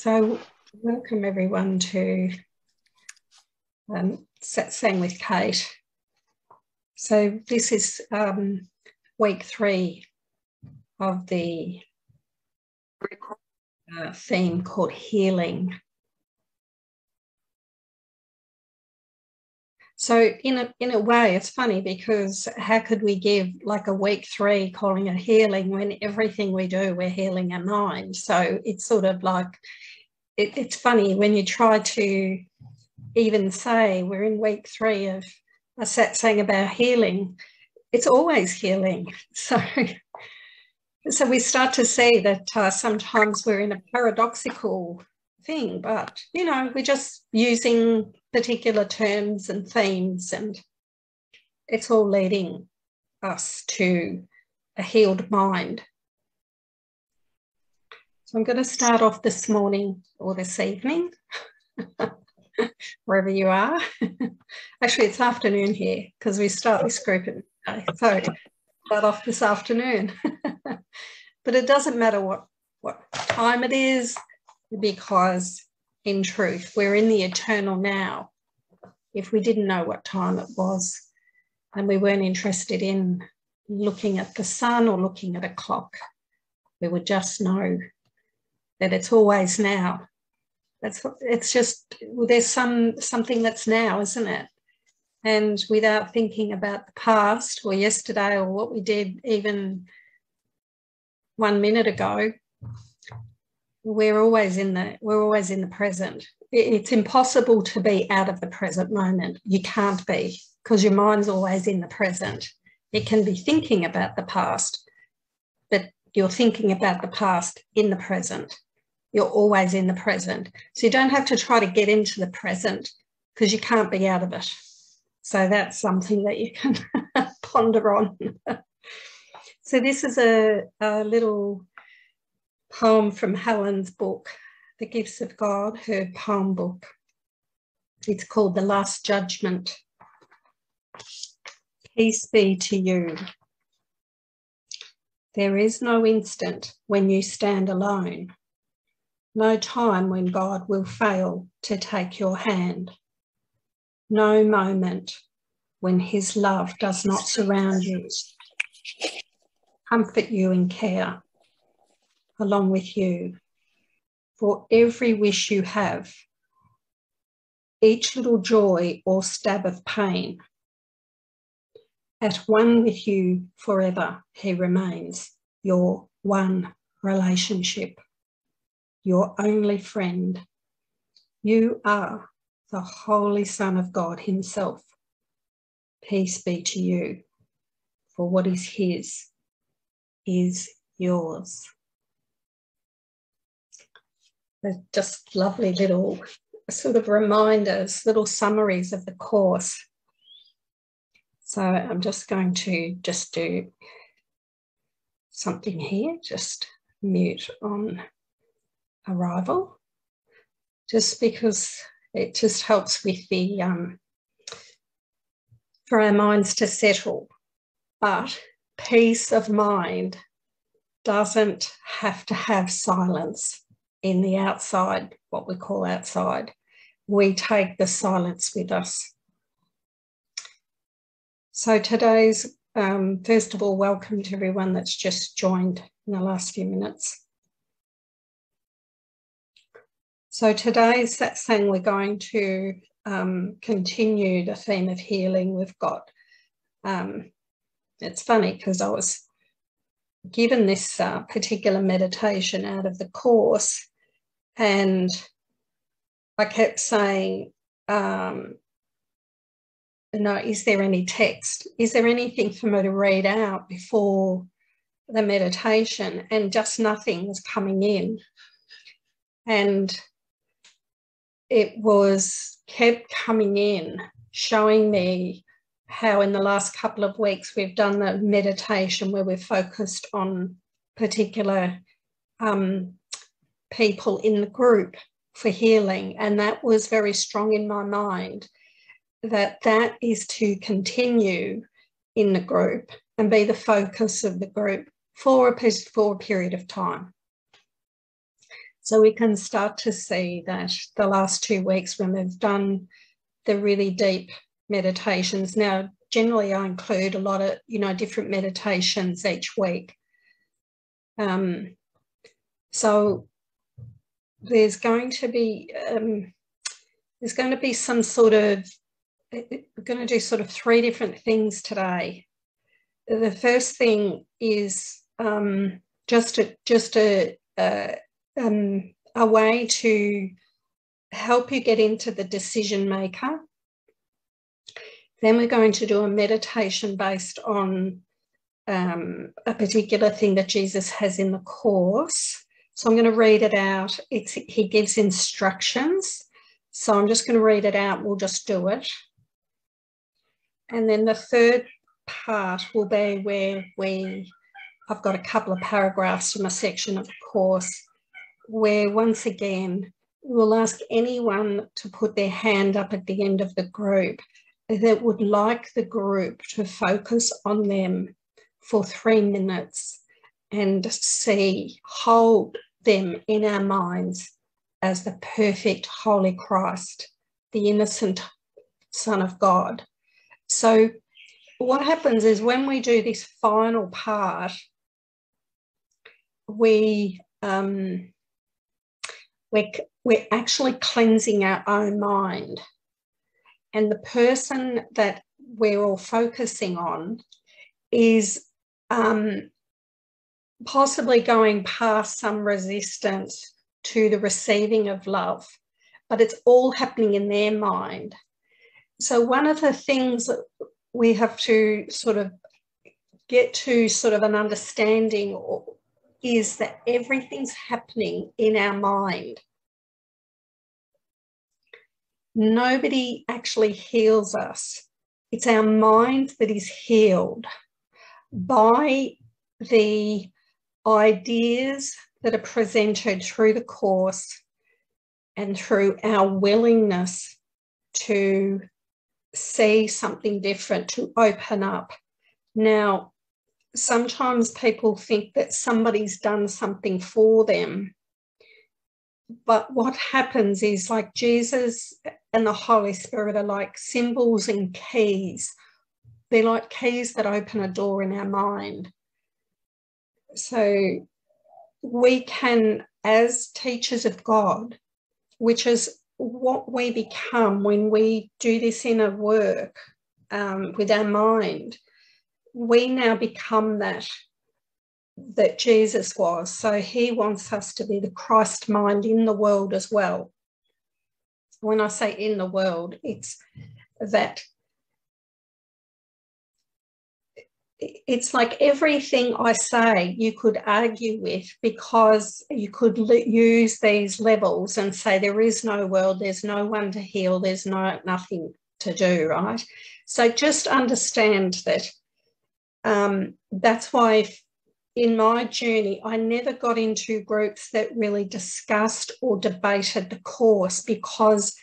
So, welcome everyone to um, Satsang with Cate. So, this is um, week three of the uh, theme called Healing. So in a in a way, it's funny because how could we give like a week three calling it healing when everything we do we're healing our mind? So it's sort of like it, it's funny when you try to even say we're in week three of a saying about healing. It's always healing. So so we start to see that uh, sometimes we're in a paradoxical thing, but you know, we're just using particular terms and themes, and it's all leading us to a healed mind. So I'm going to start off this morning or this evening, wherever you are. Actually, it's afternoon here because we start this group at. Uh, so start off this afternoon. but it doesn't matter what, what time it is, because in truth, we're in the eternal now. If we didn't know what time it was and we weren't interested in looking at the sun or looking at a clock, we would just know that it's always now. That's it's just there's some something that's now, isn't it? And without thinking about the past or yesterday or what we did even one minute ago, we're always in the we're always in the present it's impossible to be out of the present moment you can't be because your mind's always in the present it can be thinking about the past but you're thinking about the past in the present you're always in the present so you don't have to try to get into the present because you can't be out of it so that's something that you can ponder on so this is a, a little poem from Helen's book, The Gifts of God, her poem book. It's called The Last Judgment. Peace be to you. There is no instant when you stand alone, no time when God will fail to take your hand, no moment when His love does not surround you, comfort you and care along with you. For every wish you have, each little joy or stab of pain. At one with you forever, he remains your one relationship, your only friend. You are the Holy Son of God Himself. Peace be to you, for what is His is yours just lovely little sort of reminders, little summaries of the course. So I'm just going to just do something here, just mute on arrival, just because it just helps with the, um, for our minds to settle. But peace of mind doesn't have to have silence in the outside, what we call outside, we take the silence with us. So today's, um, first of all, welcome to everyone that's just joined in the last few minutes. So today's satsang, we're going to um, continue the theme of healing. We've got, um, it's funny because I was given this uh, particular meditation out of the course and I kept saying, um, no, is there any text? Is there anything for me to read out before the meditation? And just nothing was coming in. And it was kept coming in, showing me how in the last couple of weeks we've done the meditation where we've focused on particular um, people in the group for healing. And that was very strong in my mind that that is to continue in the group and be the focus of the group for a, for a period of time. So we can start to see that the last two weeks when we've done the really deep meditations. Now, generally I include a lot of, you know, different meditations each week. Um, so there's going to be um, there's going to be some sort of we're going to do sort of three different things today. The first thing is um, just a just a, a, um, a way to help you get into the decision maker. Then we're going to do a meditation based on um, a particular thing that Jesus has in the course. So I'm going to read it out. It's, he gives instructions. So I'm just going to read it out. We'll just do it. And then the third part will be where we, I've got a couple of paragraphs from a section of the course where once again, we'll ask anyone to put their hand up at the end of the group that would like the group to focus on them for three minutes and see, hold them in our minds as the perfect holy Christ, the innocent Son of God. So, what happens is when we do this final part, we um, we're, we're actually cleansing our own mind. And the person that we're all focusing on is um, possibly going past some resistance to the receiving of love, but it's all happening in their mind. So, one of the things that we have to sort of get to sort of an understanding is that everything's happening in our mind. Nobody actually heals us. It's our mind that is healed by the ideas that are presented through the course and through our willingness to see something different, to open up. Now, sometimes people think that somebody's done something for them. But what happens is, like Jesus and the Holy Spirit are like symbols and keys. They're like keys that open a door in our mind. So we can, as teachers of God, which is what we become when we do this inner work um, with our mind, we now become that that Jesus was. So he wants us to be the Christ mind in the world as well. When I say in the world, it's that it's like everything I say you could argue with because you could use these levels and say there is no world, there's no one to heal, there's no nothing to do, right? So just understand that um, that's why in my journey, I never got into groups that really discussed or debated the course because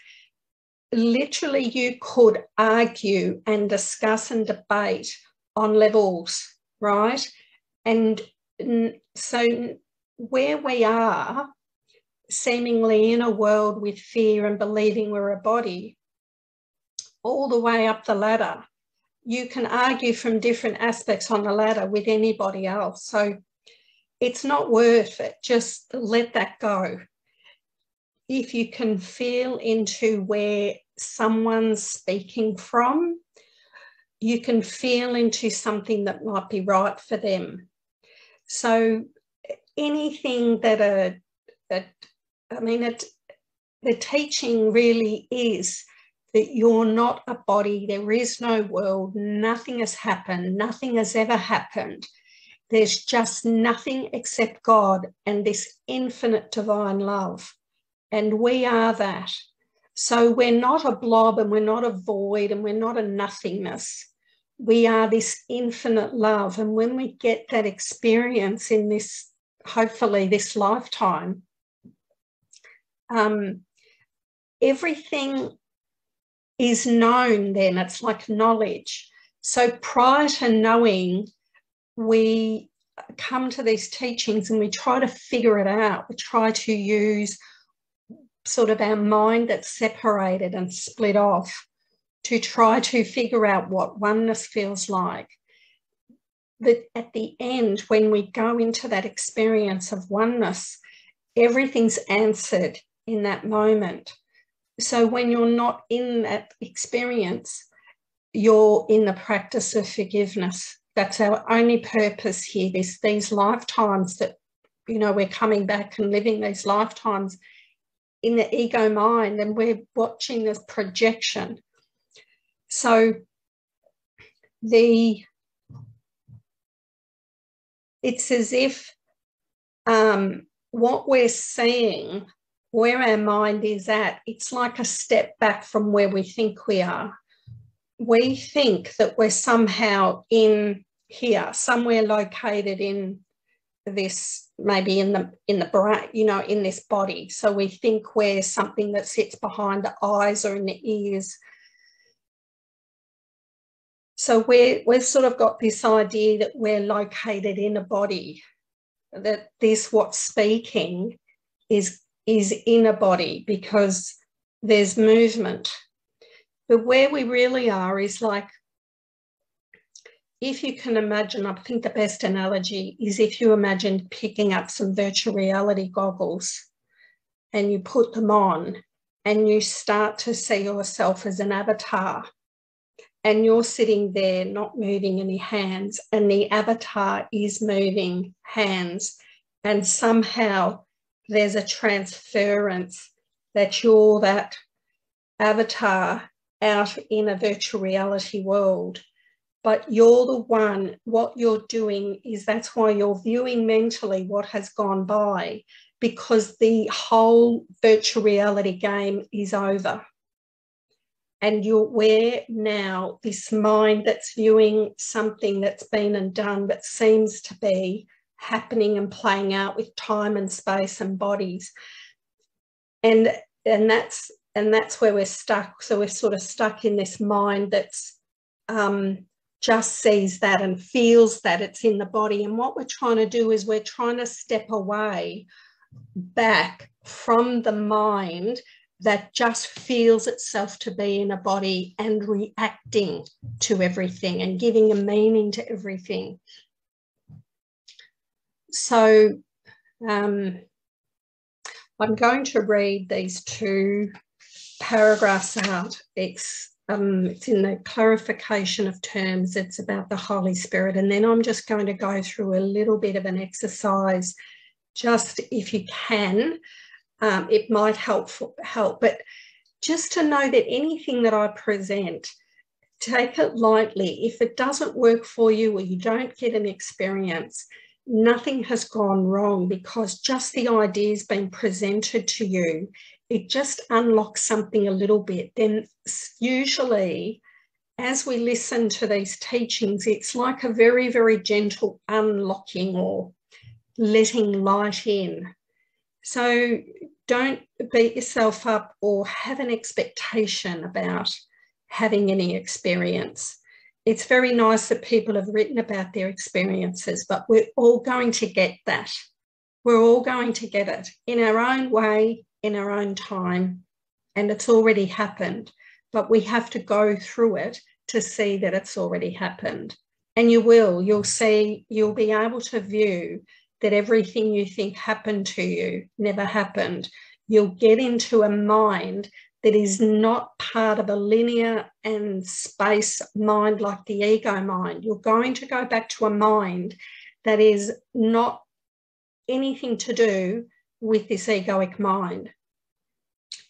literally you could argue and discuss and debate on levels, right? And so where we are, seemingly in a world with fear and believing we're a body, all the way up the ladder, you can argue from different aspects on the ladder with anybody else. So it's not worth it. Just let that go. If you can feel into where someone's speaking from, you can feel into something that might be right for them. So anything that a, a I mean, it, the teaching really is that you're not a body, there is no world, nothing has happened, nothing has ever happened. There's just nothing except God and this infinite divine love. And we are that. So we're not a blob and we're not a void and we're not a nothingness. We are this infinite love. And when we get that experience in this, hopefully, this lifetime, um, everything is known then. It's like knowledge. So prior to knowing, we come to these teachings and we try to figure it out. We try to use sort of our mind that's separated and split off to try to figure out what oneness feels like. But at the end, when we go into that experience of oneness, everything's answered in that moment. So when you're not in that experience, you're in the practice of forgiveness. That's our only purpose here. This these lifetimes that you know we're coming back and living these lifetimes in the ego mind, and we're watching this projection. So the it's as if um, what we're seeing, where our mind is at, it's like a step back from where we think we are we think that we're somehow in here, somewhere located in this, maybe in the in the brain, you know, in this body. So we think we're something that sits behind the eyes or in the ears. So we're, we've sort of got this idea that we're located in a body, that this what's speaking is is in a body because there's movement. But where we really are is like, if you can imagine, I think the best analogy is if you imagine picking up some virtual reality goggles and you put them on and you start to see yourself as an avatar and you're sitting there not moving any hands and the avatar is moving hands and somehow there's a transference that you're that avatar out in a virtual reality world. But you're the one, what you're doing is that's why you're viewing mentally what has gone by because the whole virtual reality game is over. And you're aware now, this mind that's viewing something that's been and done that seems to be happening and playing out with time and space and bodies. And and that's and that's where we're stuck. So we're sort of stuck in this mind that's um, just sees that and feels that it's in the body. And what we're trying to do is we're trying to step away back from the mind that just feels itself to be in a body and reacting to everything and giving a meaning to everything. So um, I'm going to read these two paragraphs out. It's um, it's in the clarification of terms. It's about the Holy Spirit, and then I'm just going to go through a little bit of an exercise, just if you can. Um, it might help help, but just to know that anything that I present, take it lightly. If it doesn't work for you or you don't get an experience, nothing has gone wrong because just the ideas being presented to you it just unlocks something a little bit, then usually as we listen to these teachings, it's like a very, very gentle unlocking or letting light in. So don't beat yourself up or have an expectation about having any experience. It's very nice that people have written about their experiences, but we're all going to get that. We're all going to get it in our own way, in our own time and it's already happened, but we have to go through it to see that it's already happened. And you will, you'll see, you'll be able to view that everything you think happened to you never happened. You'll get into a mind that is not part of a linear and space mind like the ego mind. You're going to go back to a mind that is not anything to do with this egoic mind.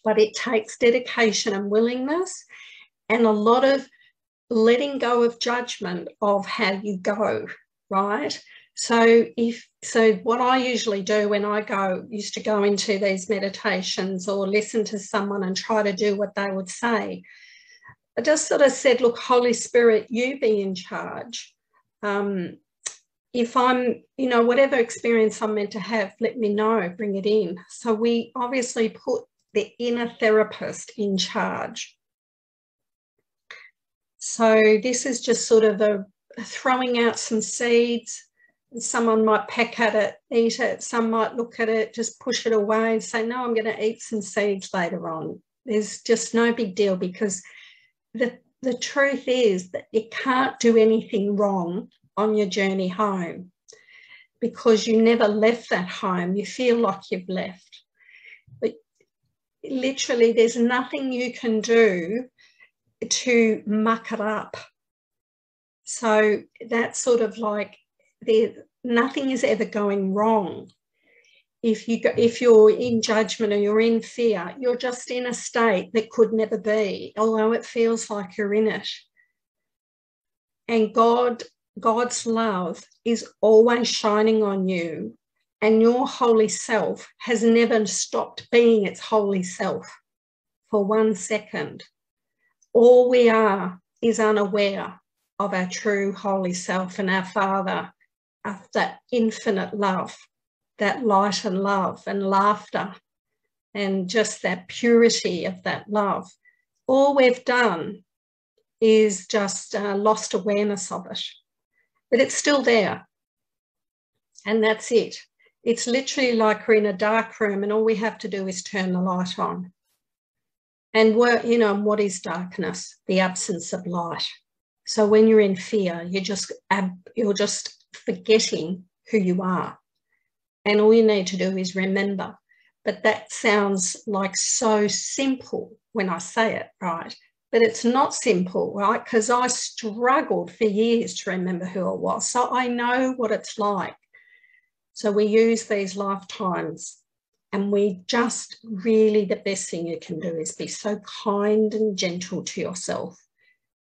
But it takes dedication and willingness and a lot of letting go of judgment of how you go, right? So if so what I usually do when I go used to go into these meditations or listen to someone and try to do what they would say. I just sort of said, look, Holy Spirit, you be in charge. Um, if I'm, you know, whatever experience I'm meant to have, let me know, bring it in. So we obviously put the inner therapist in charge. So this is just sort of a throwing out some seeds, someone might peck at it, eat it, some might look at it, just push it away and say, No, I'm going to eat some seeds later on. There's just no big deal because the, the truth is that you can't do anything wrong on your journey home because you never left that home. You feel like you've left. But literally, there's nothing you can do to muck it up. So that's sort of like there, nothing is ever going wrong. If you go, if you're in judgment or you're in fear, you're just in a state that could never be, although it feels like you're in it. And God, God's love is always shining on you, and your holy self has never stopped being its holy self for one second. All we are is unaware of our true holy self and our Father of that infinite love, that light and love and laughter, and just that purity of that love. All we've done is just uh, lost awareness of it, but it's still there. And that's it. It's literally like we're in a dark room and all we have to do is turn the light on. And work, you know, what is darkness? The absence of light. So when you're in fear, you're just you're just forgetting who you are. And all you need to do is remember. But that sounds like so simple when I say it, right? But it's not simple, right? Because I struggled for years to remember who I was. So I know what it's like. So we use these lifetimes and we just really, the best thing you can do is be so kind and gentle to yourself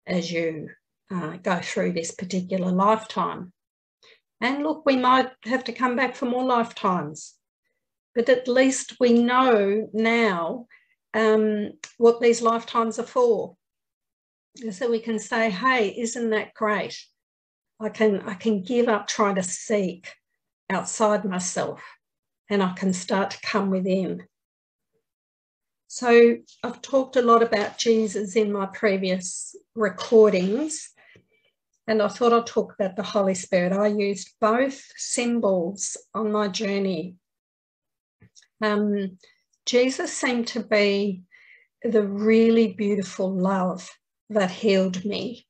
as you uh, go through this particular lifetime. And look, we might have to come back for more lifetimes, but at least we know now um, what these lifetimes are for. So we can say, hey, isn't that great? I can, I can give up trying to seek outside myself and I can start to come within. So I've talked a lot about Jesus in my previous recordings. And I thought I'd talk about the Holy Spirit. I used both symbols on my journey. Um, Jesus seemed to be the really beautiful love that healed me,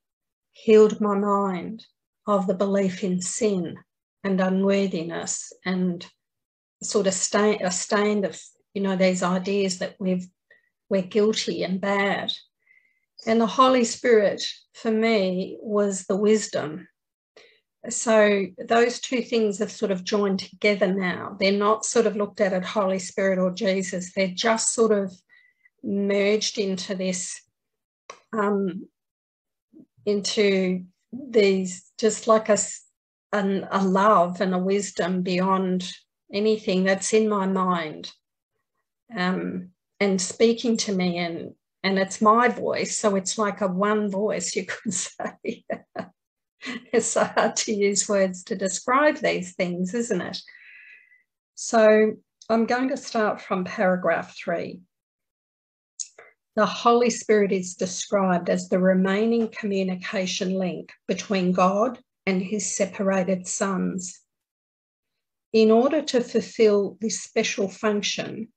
healed my mind of the belief in sin and unworthiness and sort of stain, a stain of, you know, these ideas that we've, we're guilty and bad. And the Holy Spirit for me was the wisdom. So those two things have sort of joined together now. They're not sort of looked at at Holy Spirit or Jesus. They're just sort of merged into this, um, into these, just like a, an, a love and a wisdom beyond anything that's in my mind um, and speaking to me and and it's my voice. So it's like a one voice, you could say. it's so hard to use words to describe these things, isn't it? So I'm going to start from paragraph three. The Holy Spirit is described as the remaining communication link between God and his separated sons. In order to fulfill this special function,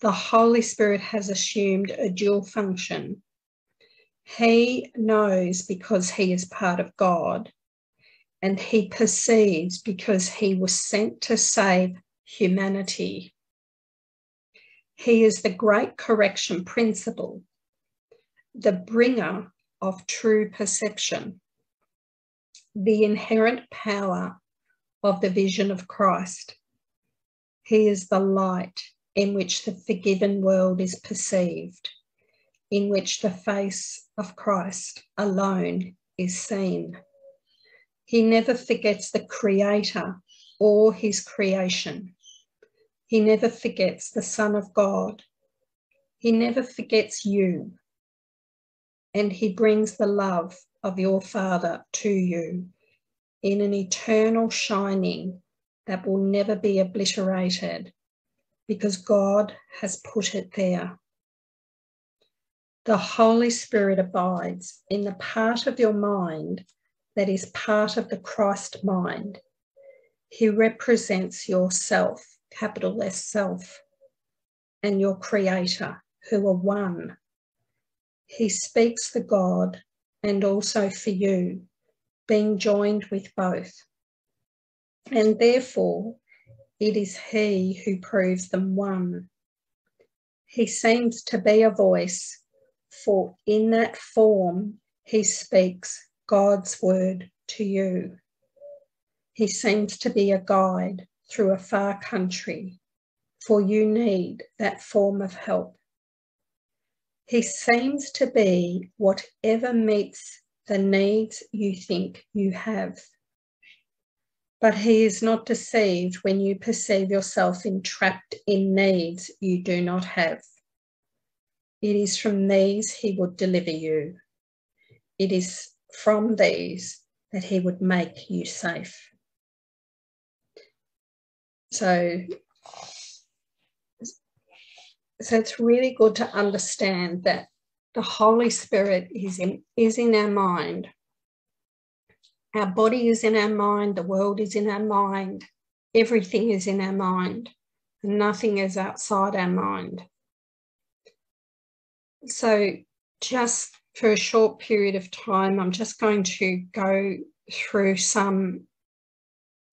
the Holy Spirit has assumed a dual function. He knows because he is part of God, and he perceives because he was sent to save humanity. He is the great correction principle, the bringer of true perception, the inherent power of the vision of Christ. He is the light in which the forgiven world is perceived, in which the face of Christ alone is seen. He never forgets the Creator or his creation. He never forgets the Son of God. He never forgets you. And he brings the love of your Father to you in an eternal shining that will never be obliterated because God has put it there. The Holy Spirit abides in the part of your mind that is part of the Christ mind. He represents yourself, capital S self, and your creator, who are one. He speaks for God and also for you, being joined with both. And therefore, it is He who proves them one. He seems to be a voice, for in that form, He speaks God's word to you. He seems to be a guide through a far country, for you need that form of help. He seems to be whatever meets the needs you think you have. But he is not deceived when you perceive yourself entrapped in needs you do not have. It is from these he would deliver you. It is from these that he would make you safe. So so it's really good to understand that the Holy Spirit is in, is in our mind. Our body is in our mind, the world is in our mind, everything is in our mind, and nothing is outside our mind. So, just for a short period of time, I'm just going to go through some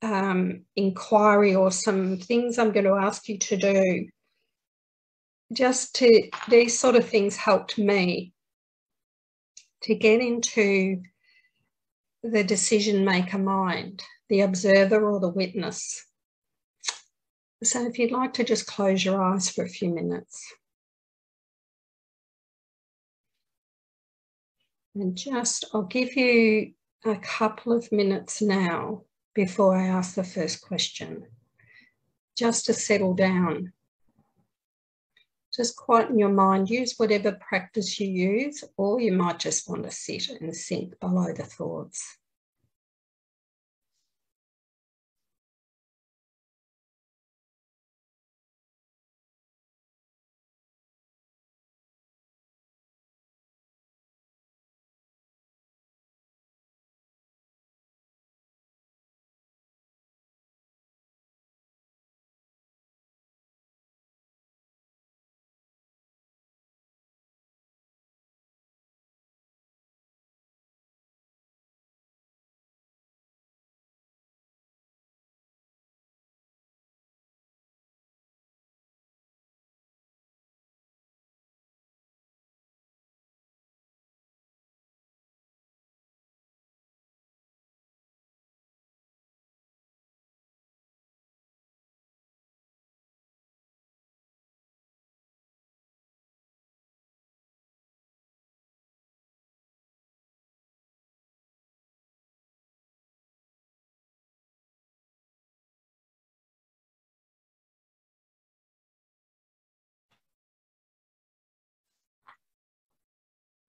um, inquiry or some things I'm going to ask you to do just to these sort of things helped me to get into the decision maker mind, the observer or the witness. So, if you'd like to just close your eyes for a few minutes. And just, I'll give you a couple of minutes now before I ask the first question, just to settle down just quieten your mind, use whatever practice you use, or you might just want to sit and sink below the thoughts.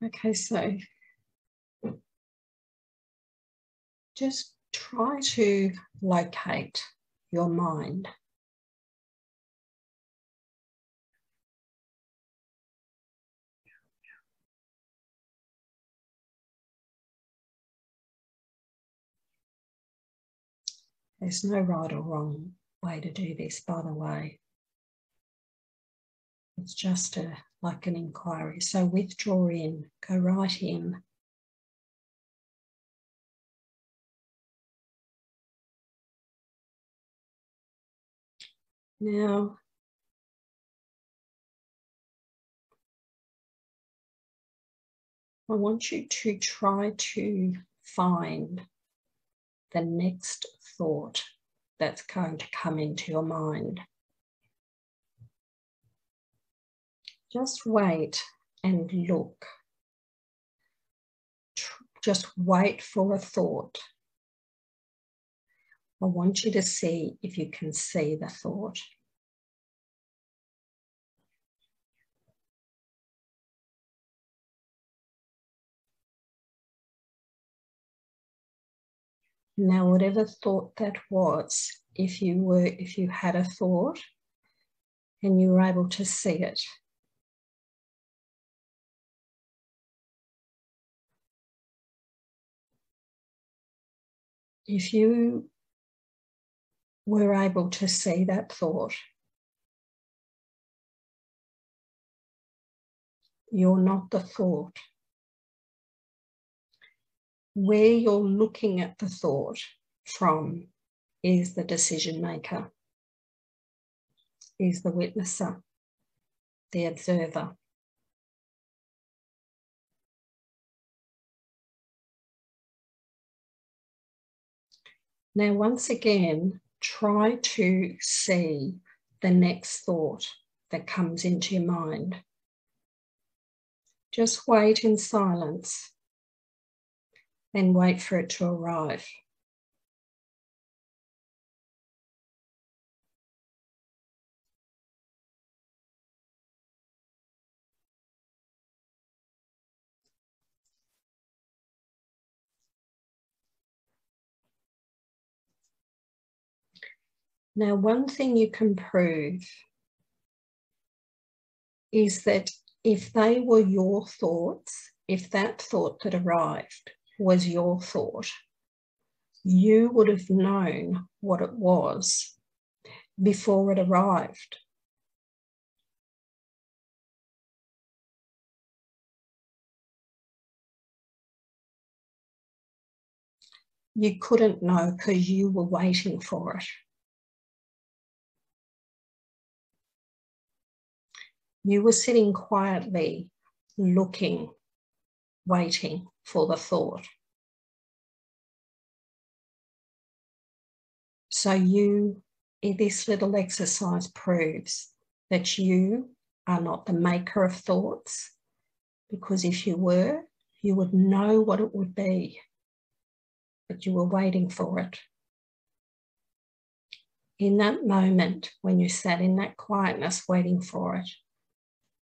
Okay, so just try to locate your mind. There's no right or wrong way to do this, by the way. It's just a like an inquiry. So withdraw in, go right in. Now, I want you to try to find the next thought that's going to come into your mind. Just wait and look. Just wait for a thought. I want you to see if you can see the thought. Now, whatever thought that was, if you were, if you had a thought and you were able to see it, if you we're able to see that thought. You're not the thought. Where you're looking at the thought from is the decision maker, is the witnesser, the observer. Now, once again, try to see the next thought that comes into your mind. Just wait in silence and wait for it to arrive. Now, one thing you can prove is that if they were your thoughts, if that thought that arrived was your thought, you would have known what it was before it arrived. You couldn't know because you were waiting for it. You were sitting quietly, looking, waiting for the thought. So, you, this little exercise proves that you are not the maker of thoughts, because if you were, you would know what it would be, but you were waiting for it. In that moment, when you sat in that quietness waiting for it,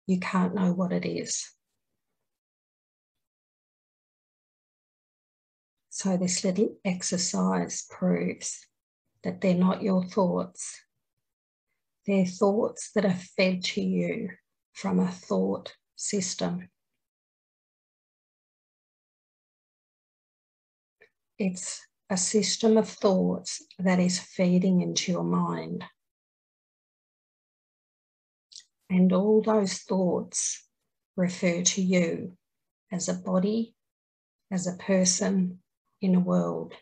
you can't know what it is. So, this little exercise proves that they're not your thoughts. They're thoughts that are fed to you from a thought system. It's a system of thoughts that is feeding into your mind. And all those thoughts refer to you as a body, as a person in a world.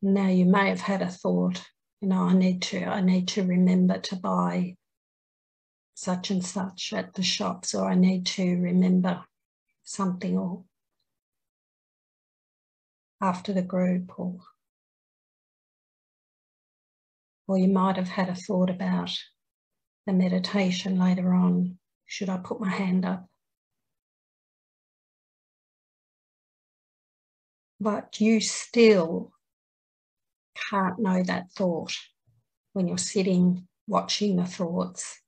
Now you may have had a thought, you know, I need to, I need to remember to buy such and such at the shops, or I need to remember something or after the group or or you might have had a thought about the meditation later on. Should I put my hand up? But you still can't know that thought when you're sitting watching the thoughts.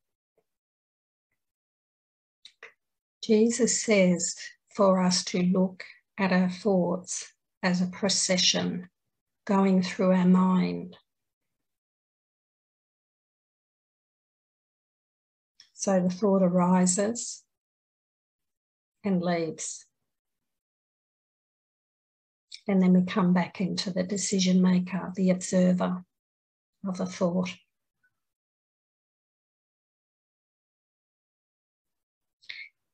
Jesus says for us to look at our thoughts as a procession going through our mind So the thought arises and leaves. And then we come back into the decision maker, the observer of the thought.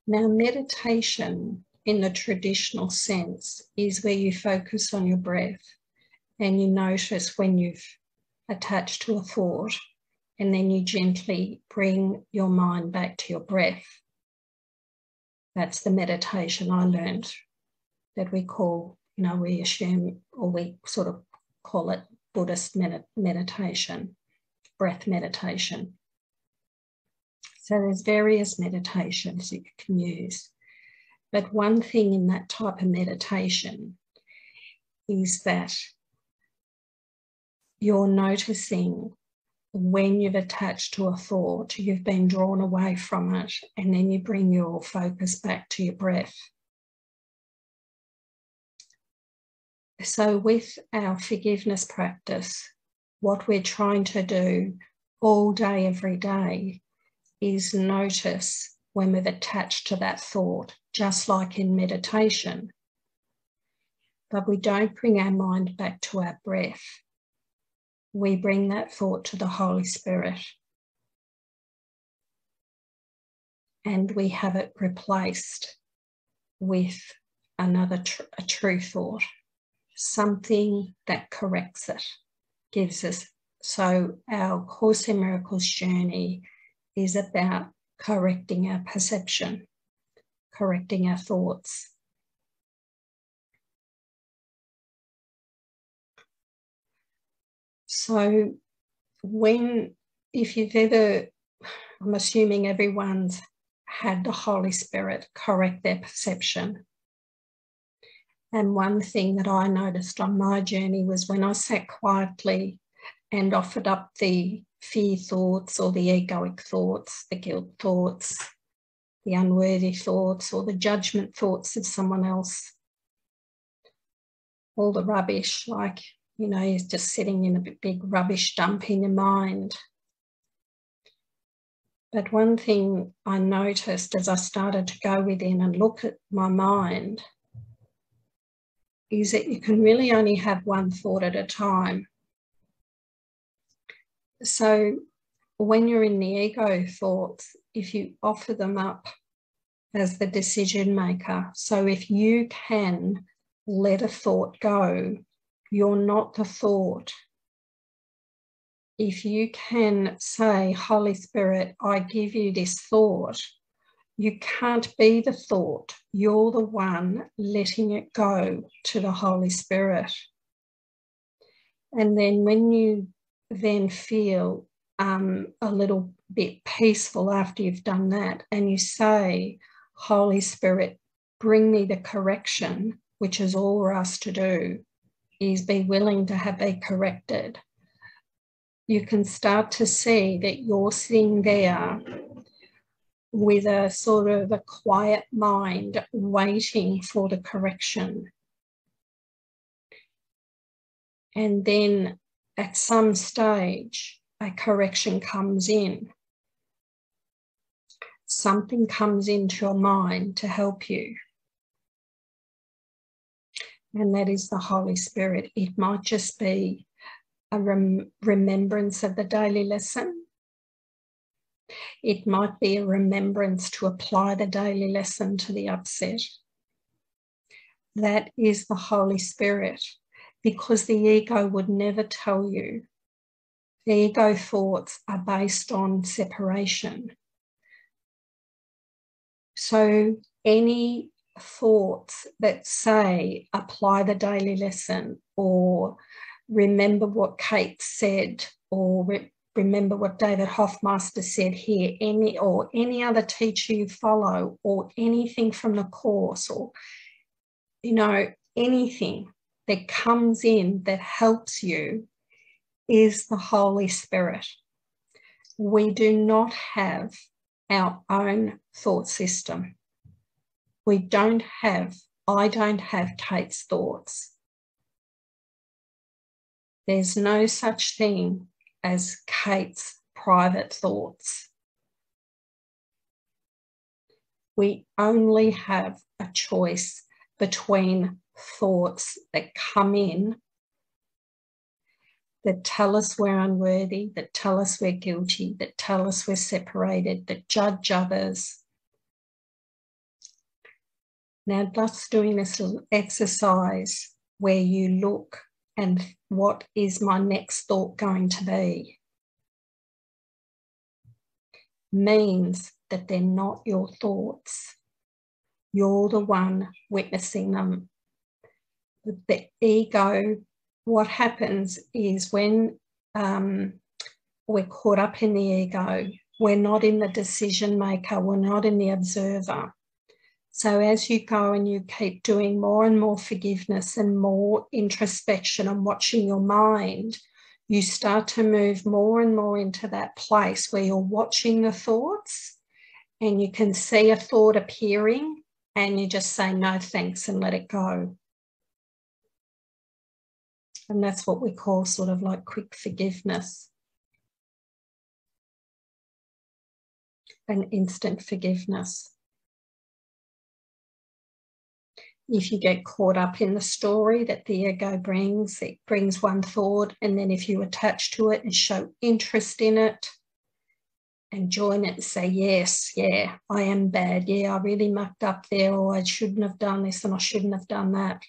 Now, meditation in the traditional sense is where you focus on your breath and you notice when you've attached to a thought and then you gently bring your mind back to your breath. That's the meditation I learned that we call, you know, we assume or we sort of call it Buddhist med- meditation, breath meditation. So there's various meditations that you can use. But one thing in that type of meditation is that you're noticing when you've attached to a thought, you've been drawn away from it, and then you bring your focus back to your breath. So, with our forgiveness practice, what we're trying to do all day, every day, is notice when we've attached to that thought, just like in meditation. but we don't bring our mind back to our breath. We bring that thought to the Holy Spirit. And we have it replaced with another tr- a true thought, something that corrects it, gives us. So, our Course in Miracles journey is about correcting our perception, correcting our thoughts. So, when, if you've ever, I'm assuming everyone's had the Holy Spirit correct their perception. And one thing that I noticed on my journey was when I sat quietly and offered up the fear thoughts or the egoic thoughts, the guilt thoughts, the unworthy thoughts, or the judgment thoughts of someone else. All the rubbish, like, you know, is just sitting in a big rubbish dump in your mind. But one thing I noticed as I started to go within and look at my mind is that you can really only have one thought at a time. So when you're in the ego thoughts, if you offer them up as the decision maker, so if you can let a thought go, you're not the thought. If you can say, Holy Spirit, I give you this thought, you can't be the thought. You're the one letting it go to the Holy Spirit. And then when you then feel um, a little bit peaceful after you've done that, and you say, Holy Spirit, bring me the correction, which is all we're asked to do, is be willing to have it corrected. You can start to see that you're sitting there with a sort of a quiet mind waiting for the correction. And then at some stage, a correction comes in. Something comes into your mind to help you. And that is the Holy Spirit. It might just be a rem- remembrance of the daily lesson. It might be a remembrance to apply the daily lesson to the upset. That is the Holy Spirit because the ego would never tell you. The ego thoughts are based on separation. So, any thoughts that say apply the daily lesson or remember what Cate said or re- remember what David Hoffmeister said here, any or any other teacher you follow or anything from the course or you know anything that comes in that helps you is the Holy Spirit. We do not have our own thought system. We don't have, I don't have Cate's thoughts. There's no such thing as Cate's private thoughts. We only have a choice between thoughts that come in that tell us we're unworthy, that tell us we're guilty, that tell us we're separated, that judge others. Now, just doing this little exercise where you look and what is my next thought going to be means that they're not your thoughts. You're the one witnessing them the ego, what happens is when um, we're caught up in the ego, we're not in the decision maker, we're not in the observer. So as you go and you keep doing more and more forgiveness and more introspection and watching your mind, you start to move more and more into that place where you're watching the thoughts and you can see a thought appearing and you just say no thanks and let it go. And that's what we call sort of like quick forgiveness and instant forgiveness. If you get caught up in the story that the ego brings, it brings one thought, and then if you attach to it and show interest in it and join it and say, Yes, yeah, I am bad. Yeah, I really mucked up there, or I shouldn't have done this and I shouldn't have done that.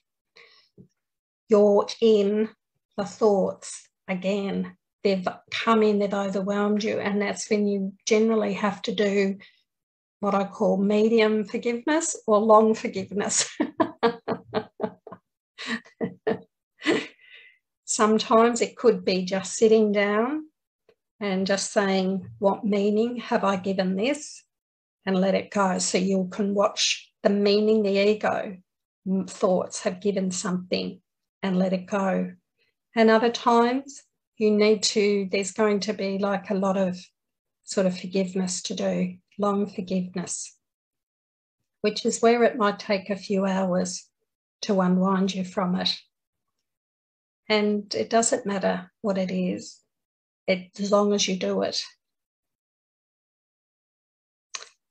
You're in the thoughts again. They've come in, they've overwhelmed you, and that's when you generally have to do what I call medium forgiveness or long forgiveness. Sometimes it could be just sitting down and just saying, What meaning have I given this? and let it go. So you can watch the meaning the ego thoughts have given something and let it go. And other times you need to, there's going to be like a lot of sort of forgiveness to do long forgiveness, which is where it might take a few hours to unwind you from it. And it doesn't matter what it is, it, as long as you do it.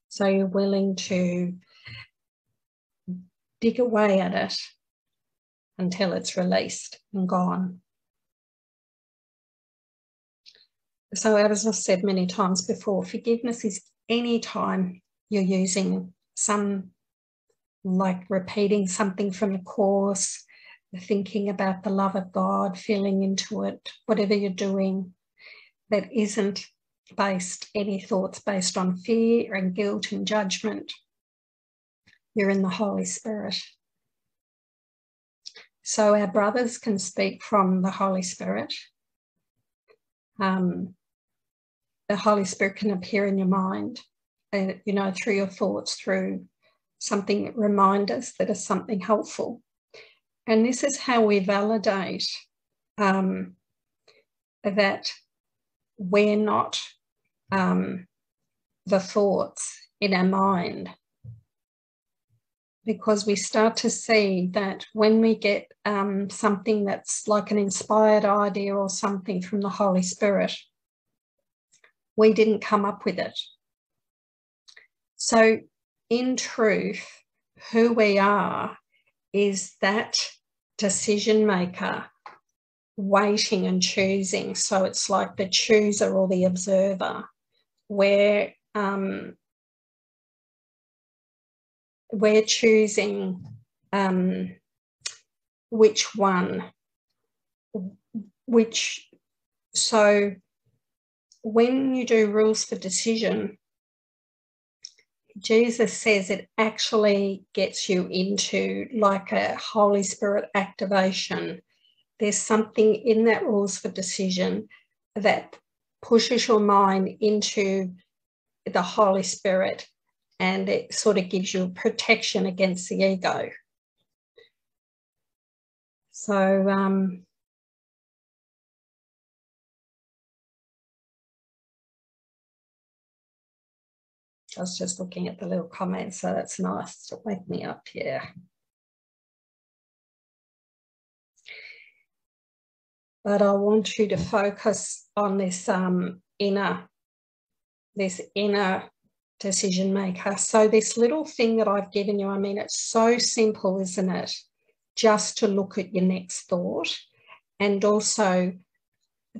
So you're willing to dig away at it until it's released and gone. So, as I've said many times before, forgiveness is any time you're using some like repeating something from the course, thinking about the love of God, feeling into it, whatever you're doing that isn't based, any thoughts based on fear and guilt and judgment, you're in the Holy Spirit. So our brothers can speak from the Holy Spirit. Um, the Holy Spirit can appear in your mind, uh, you know, through your thoughts, through something reminders that is something helpful. And this is how we validate um, that we're not um, the thoughts in our mind. Because we start to see that when we get um, something that's like an inspired idea or something from the Holy Spirit, we didn't come up with it. So, in truth, who we are is that decision maker waiting and choosing. So, it's like the chooser or the observer, where um, we're choosing um, which one, which, so when you do rules for decision, Jesus says it actually gets you into like a Holy Spirit activation. There's something in that rules for decision that pushes your mind into the Holy Spirit and it sort of gives you protection against the ego. So, um, I was just looking at the little comments, so that's nice to wake me up here. But I want you to focus on this um, inner, this inner decision maker. So this little thing that I've given you, I mean, it's so simple, isn't it? Just to look at your next thought and also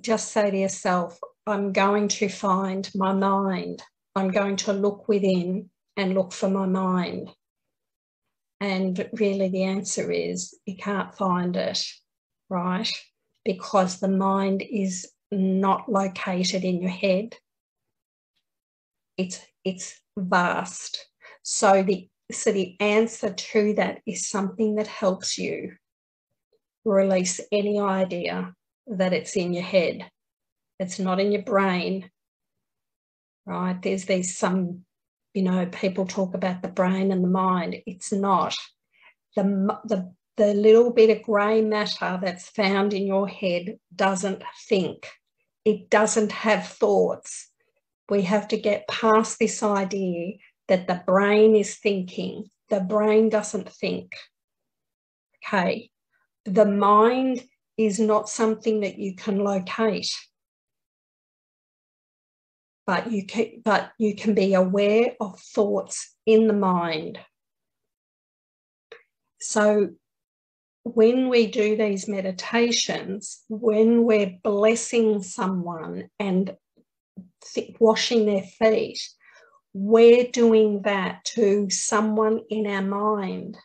just say to yourself, I'm going to find my mind I'm going to look within and look for my mind. And really, the answer is you can't find it, right? Because the mind is not located in your head. It's it's vast. So the so the answer to that is something that helps you release any idea that it's in your head. It's not in your brain right? There's these some, you know, people talk about the brain and the mind. It's not. The, the, the little bit of grey matter that's found in your head doesn't think. It doesn't have thoughts. We have to get past this idea that the brain is thinking. The brain doesn't think. Okay. The mind is not something that you can locate but you can, but you can be aware of thoughts in the mind. So when we do these meditations, when we're blessing someone and washing their feet, we're doing that to someone in our mind.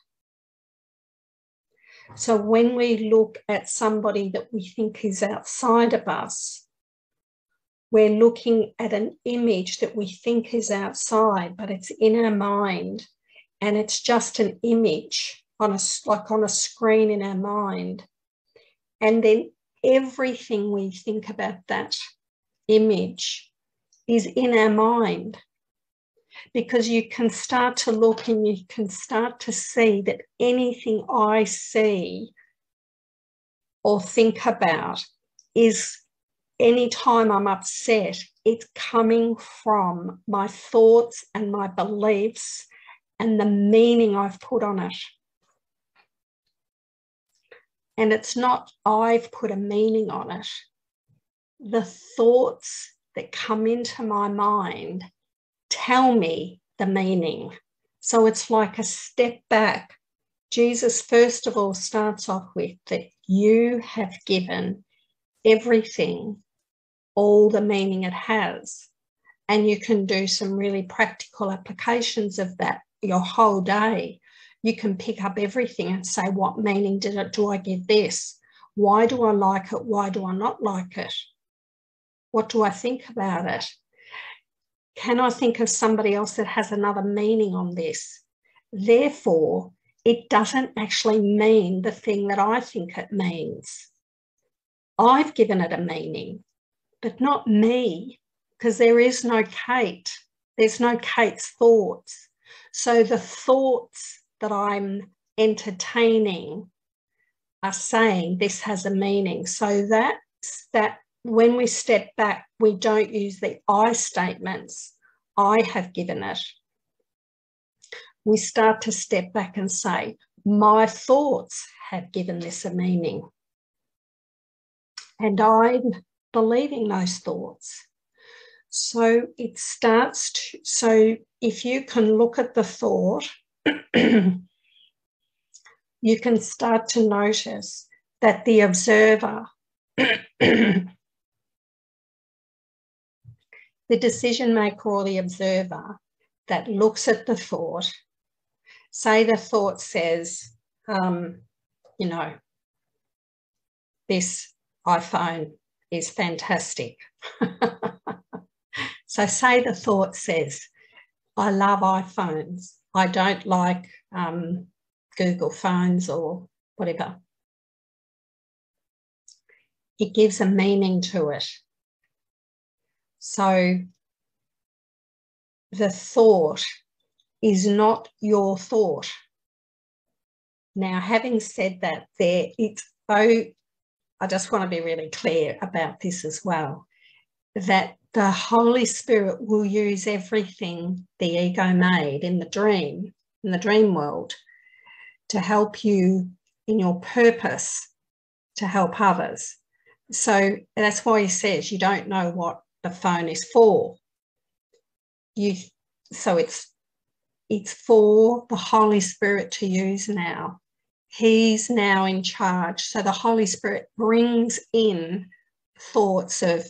So when we look at somebody that we think is outside of us, we're looking at an image that we think is outside, but it's in our mind and it's just an image on a like on a screen in our mind. And then everything we think about that image is in our mind because you can start to look and you can start to see that anything I see or think about is anytime I'm upset, it's coming from my thoughts and my beliefs and the meaning I've put on it. And it's not I've put a meaning on it. The thoughts that come into my mind tell me the meaning. So it's like a step back. Jesus, first of all, starts off with that you have given everything all the meaning it has. And you can do some really practical applications of that your whole day. You can pick up everything and say, what meaning did it do I give this? Why do I like it? Why do I not like it? What do I think about it? Can I think of somebody else that has another meaning on this? Therefore, it doesn't actually mean the thing that I think it means. I've given it a meaning, but not me, because there is no Cate. There's no Cate's thoughts. So the thoughts that I'm entertaining are saying this has a meaning. So that's that when we step back, we don't use the I statements. I have given it. We start to step back and say, my thoughts have given this a meaning. And I'm believing those thoughts. So it starts to, so if you can look at the thought, you can start to notice that the observer, the decision maker or the observer that looks at the thought, say the thought says, um, you know, this iPhone is fantastic. So, say the thought says, I love iPhones. I don't like um, Google phones or whatever. It gives a meaning to it. So, the thought is not your thought. Now, having said that, there it's I just want to be really clear about this as well that the Holy Spirit will use everything the ego made in the dream, in the dream world, to help you in your purpose to help others. So that's why he says you don't know what the phone is for. You so it's it's for the Holy Spirit to use now. He's now in charge. So the Holy Spirit brings in thoughts of,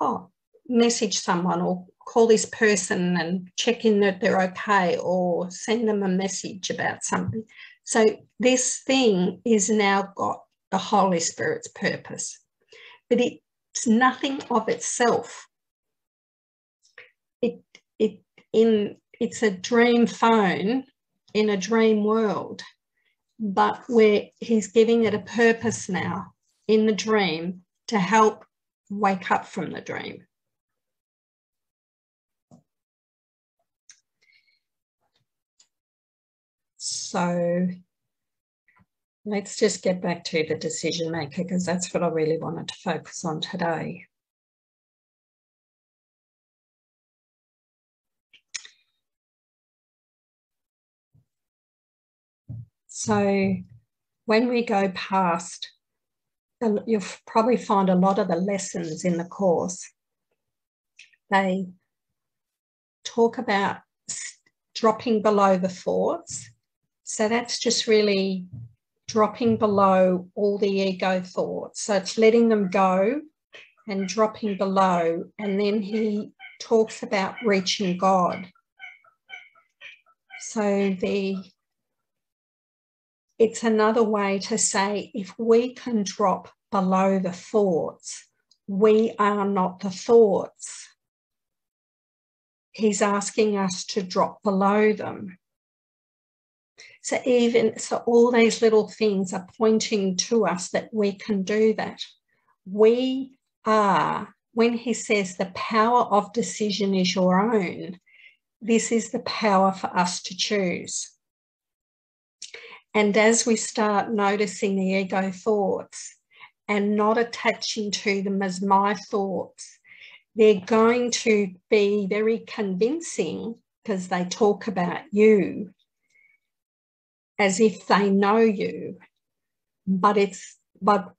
oh, message someone or call this person and check in that they're okay or send them a message about something. So this thing is now got the Holy Spirit's purpose, but it's nothing of itself. It it in it's a dream phone in a dream world, but where he's giving it a purpose now in the dream to help wake up from the dream. So let's just get back to the decision maker because that's what I really wanted to focus on today. So when we go past, you'll probably find a lot of the lessons in the course. They talk about dropping below the thoughts So that's just really dropping below all the ego thoughts. So it's letting them go and dropping below. And then he talks about reaching God. So the it's another way to say if we can drop below the thoughts, we are not the thoughts. He's asking us to drop below them. So even so all these little things are pointing to us that we can do that. We are, when he says the power of decision is your own, this is the power for us to choose. And as we start noticing the ego thoughts and not attaching to them as my thoughts, they're going to be very convincing because they talk about you as if they know you, but it's but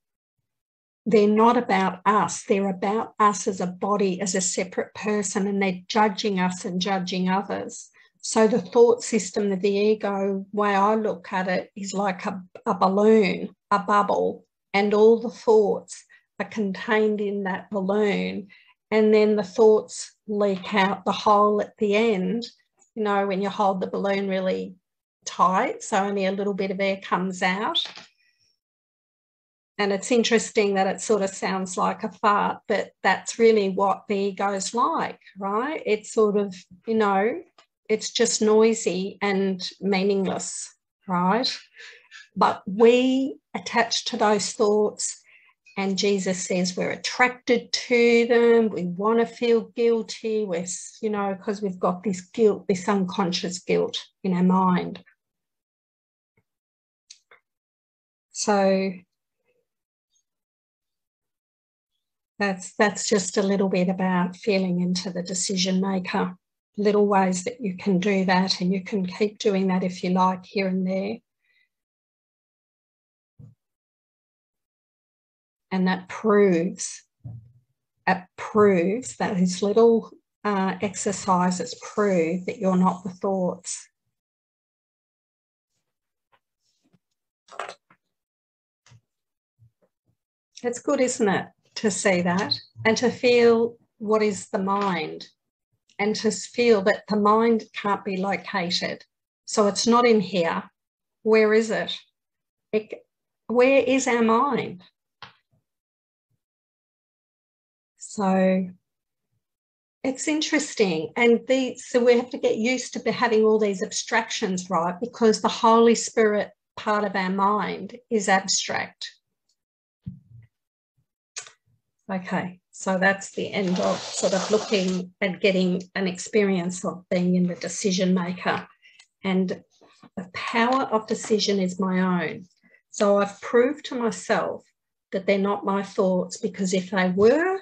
they're not about us. They're about us as a body, as a separate person, and they're judging us and judging others. So the thought system of the ego, way I look at it, is like a, a balloon, a bubble, and all the thoughts are contained in that balloon. And then the thoughts leak out the hole at the end. You know, when you hold the balloon really tight, so only a little bit of air comes out. And it's interesting that it sort of sounds like a fart, but that's really what the ego's like, right? It's sort of, you know, it's just noisy and meaningless, right? But we attach to those thoughts, and Jesus says we're attracted to them. We want to feel guilty. We're, you know, because we've got this guilt, this unconscious guilt in our mind. So that's that's just a little bit about feeling into the decision maker. Little ways that you can do that, and you can keep doing that if you like here and there. And that proves, it proves that these little uh, exercises prove that you're not the thoughts. It's good, isn't it, to see that and to feel what is the mind and to feel that the mind can't be located. So it's not in here. Where is it? it where is our mind? So it's interesting. And the, so we have to get used to having all these abstractions, right? Because the Holy Spirit part of our mind is abstract. Okay, so that's the end of sort of looking and getting an experience of being in the decision maker. And the power of decision is my own. So I've proved to myself that they're not my thoughts because if they were,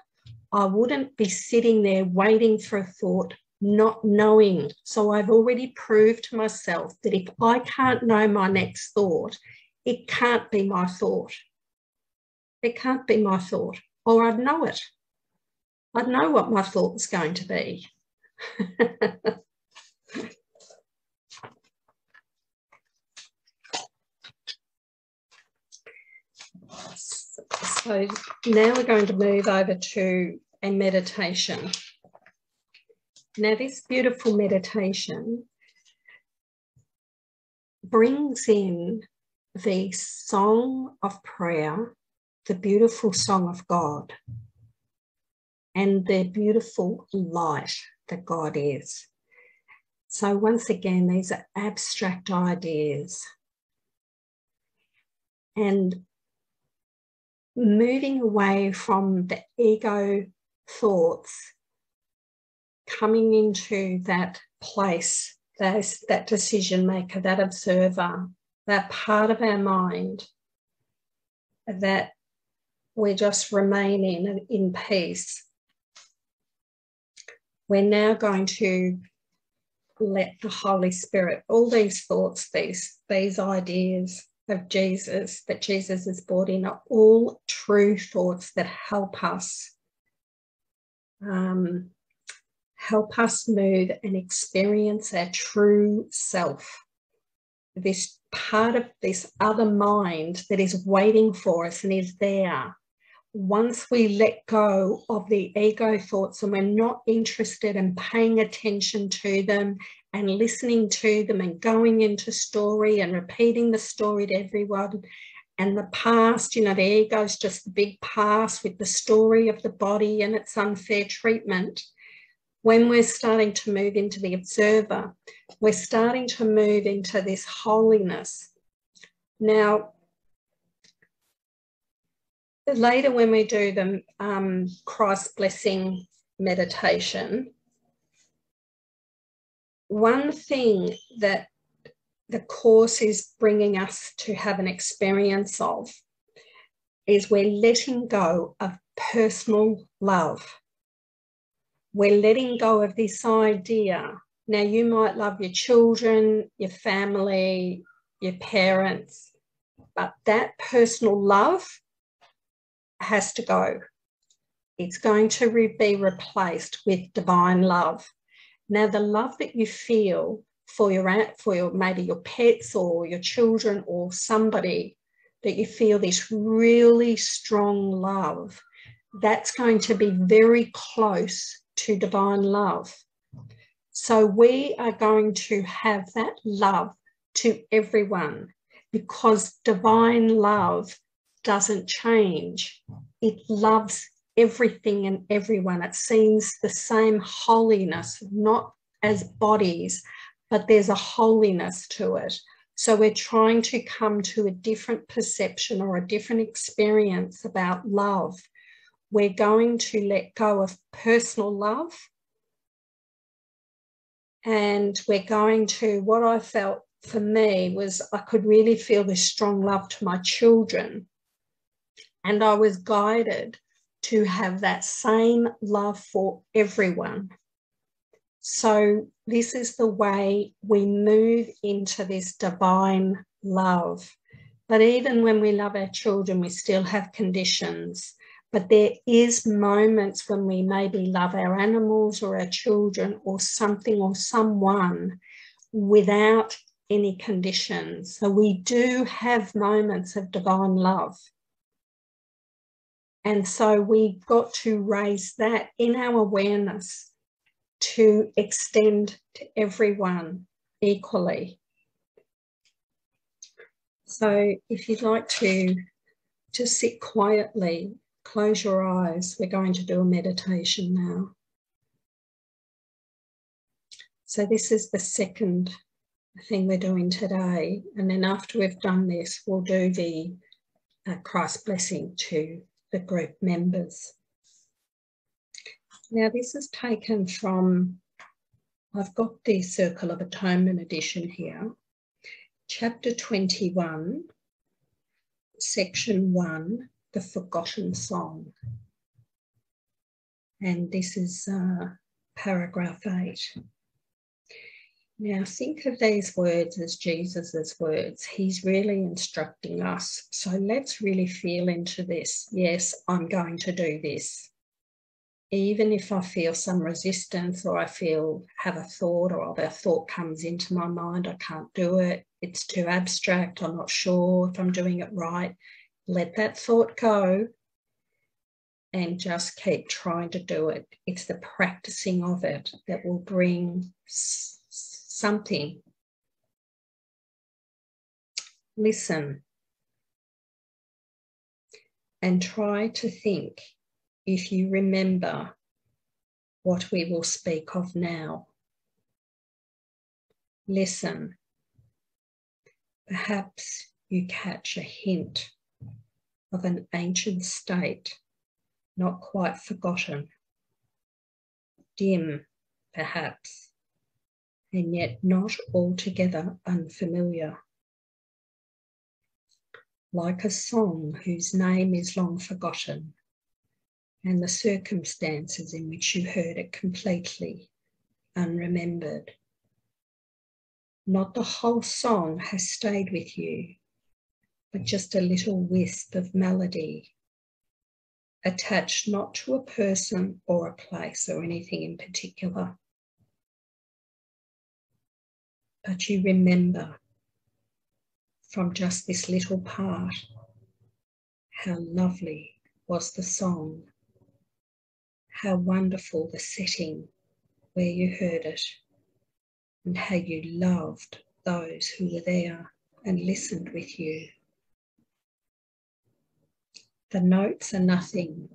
I wouldn't be sitting there waiting for a thought, not knowing. So I've already proved to myself that if I can't know my next thought, it can't be my thought. It can't be my thought or I'd know it. I'd know what my thought was going to be. so now we're going to move over to a meditation. Now, this beautiful meditation brings in the song of prayer the beautiful song of God and the beautiful light that God is. So, once again, these are abstract ideas. And moving away from the ego thoughts, coming into that place, that, that decision maker, that observer, that part of our mind that we just remaining in, in peace. We're now going to let the Holy Spirit, all these thoughts, these, these ideas of Jesus that Jesus has brought in are all true thoughts that help us. Um, help us move and experience our true self. this part of this other mind that is waiting for us and is there. Once we let go of the ego thoughts and we're not interested in paying attention to them and listening to them and going into story and repeating the story to everyone and the past, you know, the ego is just the big past with the story of the body and its unfair treatment. When we're starting to move into the observer, we're starting to move into this holiness. Now, later when we do the um, Christ blessing meditation, one thing that the course is bringing us to have an experience of is we're letting go of personal love. We're letting go of this idea. Now, you might love your children, your family, your parents, but that personal love has to go. It's going to re- be replaced with divine love. Now, the love that you feel for your aunt for your maybe your pets or your children or somebody that you feel this really strong love that's going to be very close to divine love so we are going to have that love to everyone because divine love doesn't change it loves everything and everyone it sees the same holiness not as bodies but there's a holiness to it. So we're trying to come to a different perception or a different experience about love. We're going to let go of personal love. And we're going to, what I felt for me was I could really feel this strong love to my children. And I was guided to have that same love for everyone. So, this is the way we move into this divine love. But even when we love our children, we still have conditions. But there is moments when we maybe love our animals or our children or something or someone without any conditions. So we do have moments of divine love. And so we've got to raise that in our awareness to extend to everyone equally. So if you'd like to just sit quietly, close your eyes. We're going to do a meditation now. So this is the second thing we're doing today. And then after we've done this, we'll do the uh, Christ blessing to the group members. Now, this is taken from, I've got the Circle of Atonement edition here, chapter 21, section 1, The Forgotten Song. And this is uh, paragraph 8. Now, think of these words as Jesus's words. He's really instructing us. So let's really feel into this. Yes, I'm going to do this even if I feel some resistance or I feel have a thought or a thought comes into my mind, I can't do it, it's too abstract, I'm not sure if I'm doing it right, let that thought go and just keep trying to do it. It's the practicing of it that will bring something. Listen and try to think if you remember what we will speak of now. Listen. Perhaps you catch a hint of an ancient state not quite forgotten, dim perhaps, and yet not altogether unfamiliar. Like a song whose name is long forgotten, and the circumstances in which you heard it completely unremembered. Not the whole song has stayed with you, but just a little wisp of melody attached not to a person or a place or anything in particular. But you remember from just this little part. How lovely was the song. How wonderful the setting where you heard it, and how you loved those who were there and listened with you. The notes are nothing,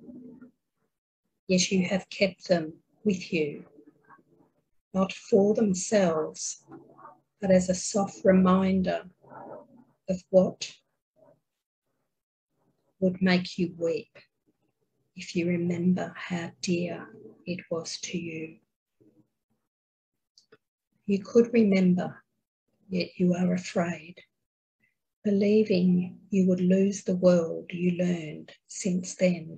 yet you have kept them with you, not for themselves, but as a soft reminder of what would make you weep if you remember how dear it was to you. You could remember, yet you are afraid, believing you would lose the world you learned since then.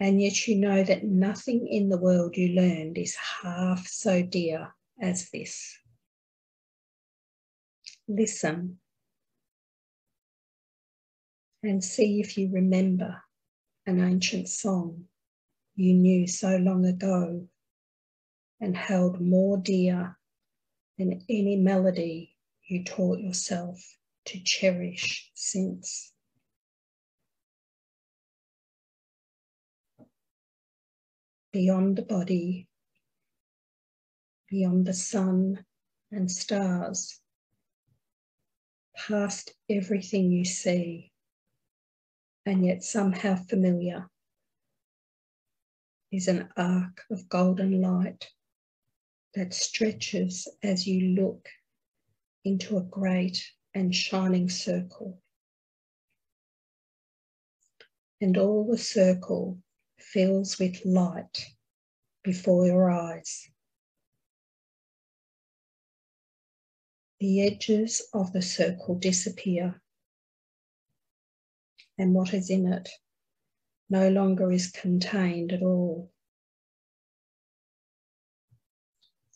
And yet you know that nothing in the world you learned is half so dear as this. Listen and see if you remember an ancient song you knew so long ago and held more dear than any melody you taught yourself to cherish since. Beyond the body, beyond the sun and stars, past everything you see, and yet somehow familiar, is an arc of golden light that stretches as you look into a great and shining circle. And all the circle fills with light before your eyes. The edges of the circle disappear, and what is in it no longer is contained at all.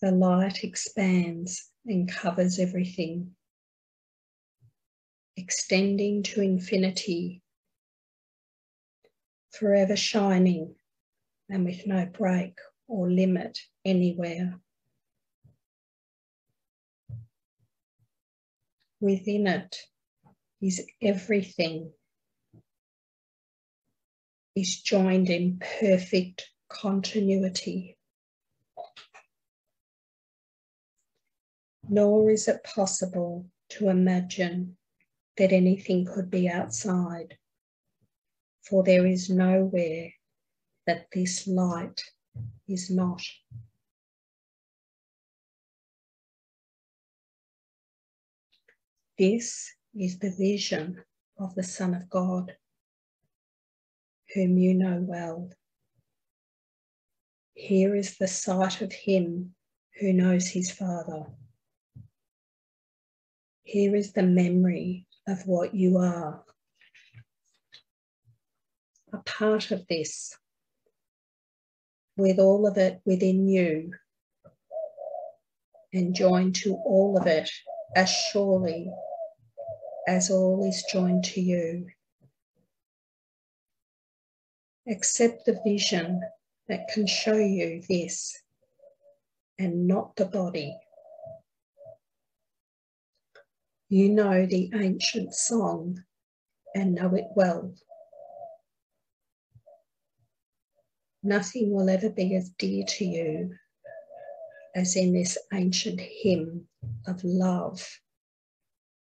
The light expands and covers everything, extending to infinity, forever shining and with no break or limit anywhere. Within it is everything is joined in perfect continuity. Nor is it possible to imagine that anything could be outside, for there is nowhere that this light is not. This is the vision of the Son of God, whom you know well. Here is the sight of him who knows his Father. Here is the memory of what you are. A part of this, with all of it within you, and joined to all of it as surely as all is joined to you. Accept the vision that can show you this and not the body. You know the ancient song and know it well. Nothing will ever be as dear to you as in this ancient hymn of love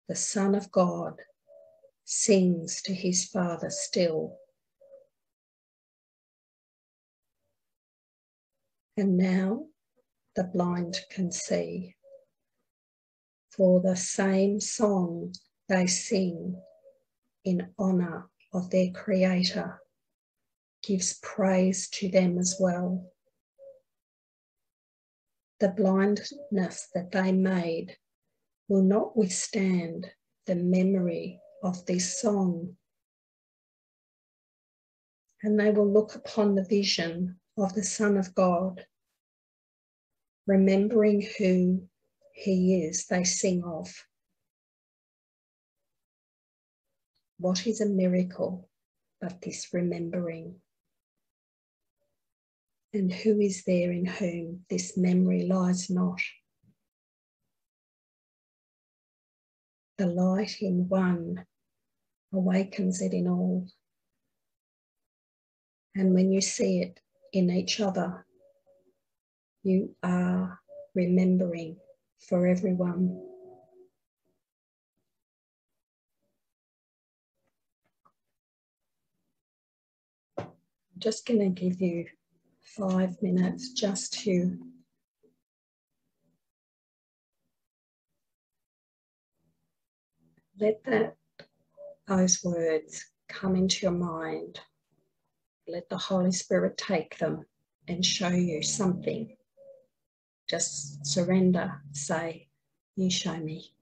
the Son of God, sings to his Father still. And now the blind can see, for the same song they sing in honour of their Creator gives praise to them as well. The blindness that they made will not withstand the memory of this song. And they will look upon the vision of the Son of God, remembering who he is, they sing of. What is a miracle but this remembering? And who is there in whom this memory lies not? The light in one awakens it in all. And when you see it in each other, you are remembering for everyone. I'm just going to give you five minutes just to let that those words come into your mind. Let the Holy Spirit take them and show you something. Just surrender, say, You show me.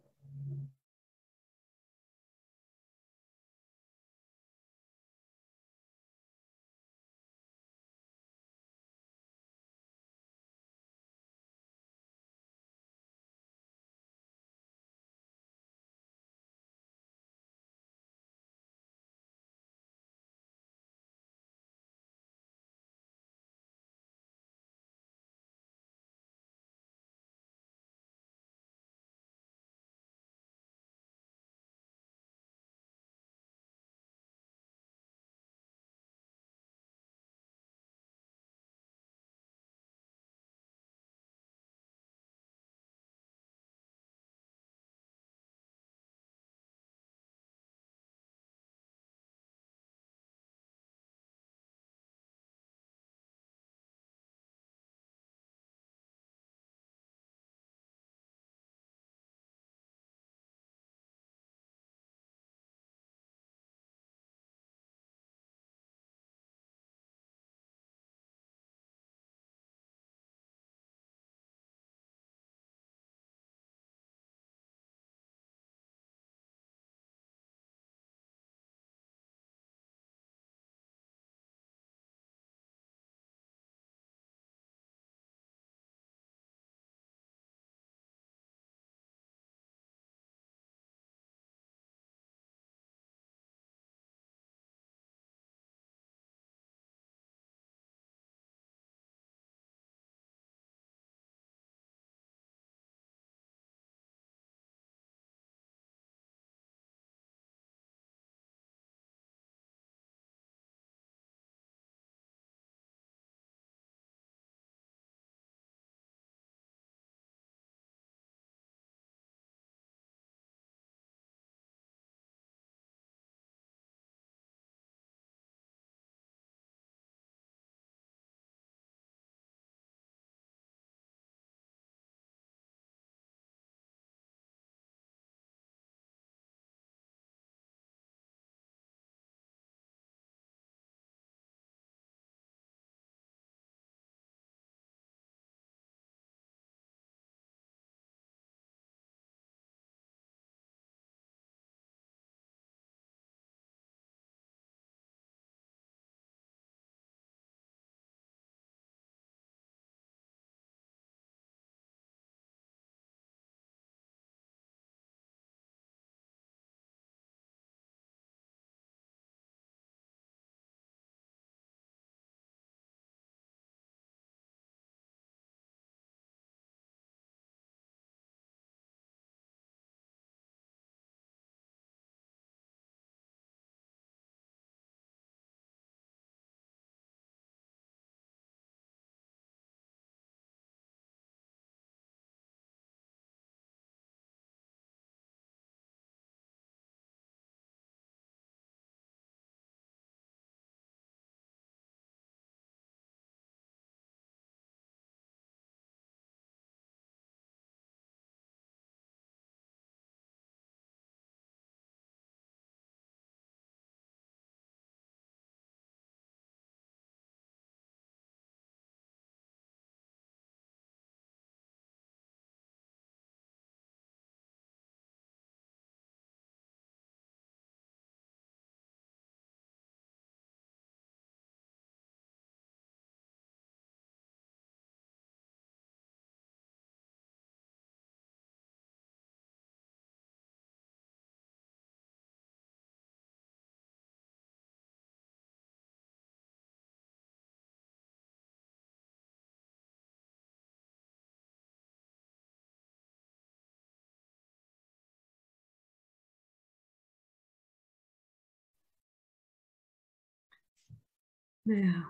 Now,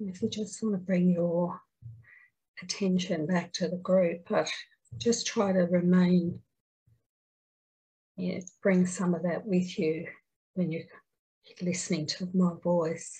if you just want to bring your attention back to the group, but just try to remain, yeah, bring some of that with you when you're listening to my voice.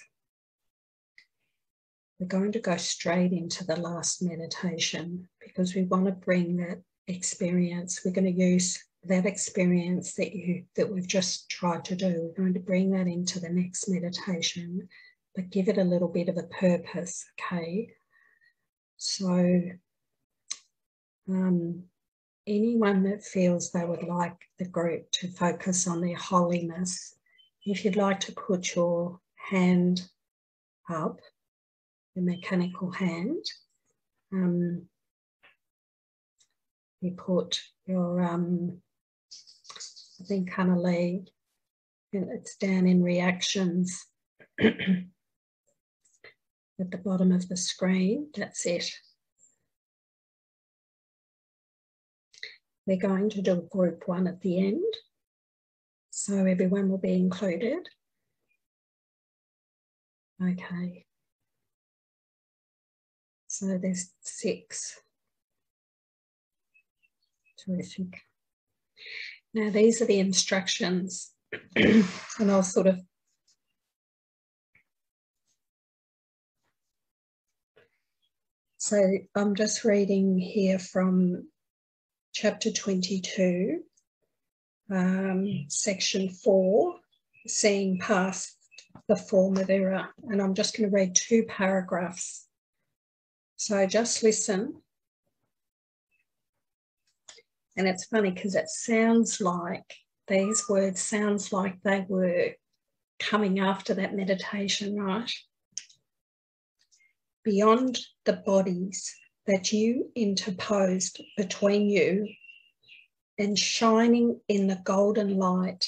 We're going to go straight into the last meditation because we want to bring that experience. We're going to use that experience that you that we've just tried to do. We're going to bring that into the next meditation, but give it a little bit of a purpose. Okay. So um, anyone that feels they would like the group to focus on their holiness, if you'd like to put your hand up, the mechanical hand, um, you put your, um, I think, and it's down in reactions at the bottom of the screen. That's it. We're going to do group one at the end. So everyone will be included. Okay. So there's six. Terrific. Now these are the instructions and I'll sort of So I'm just reading here from chapter 22, um, section 4, seeing past the form of error. And I'm just going to read two paragraphs. So just listen. And it's funny because it sounds like these words sounds like they were coming after that meditation, right? Beyond the bodies that you interposed between you and shining in the golden light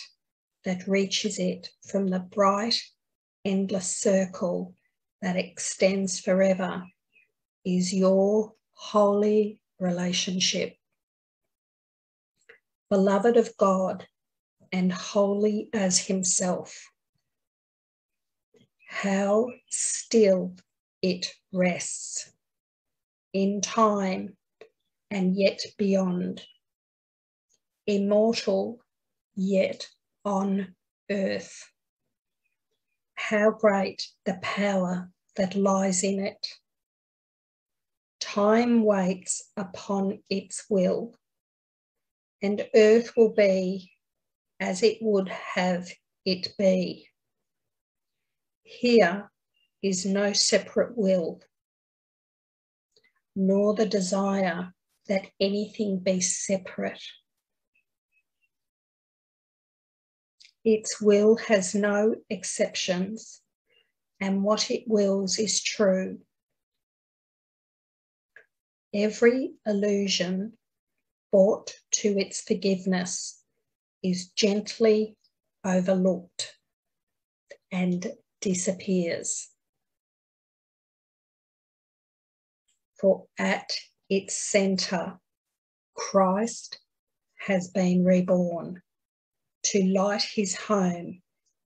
that reaches it from the bright, endless circle that extends forever is your holy relationship. Beloved of God and holy as Himself. How still it rests in time and yet beyond, immortal yet on earth. How great the power that lies in it. Time waits upon its will, and earth will be as it would have it be. Here is no separate will nor the desire that anything be separate. Its will has no exceptions, and what it wills is true. Every illusion brought to its forgiveness is gently overlooked and disappears. For at its center, Christ has been reborn to light his home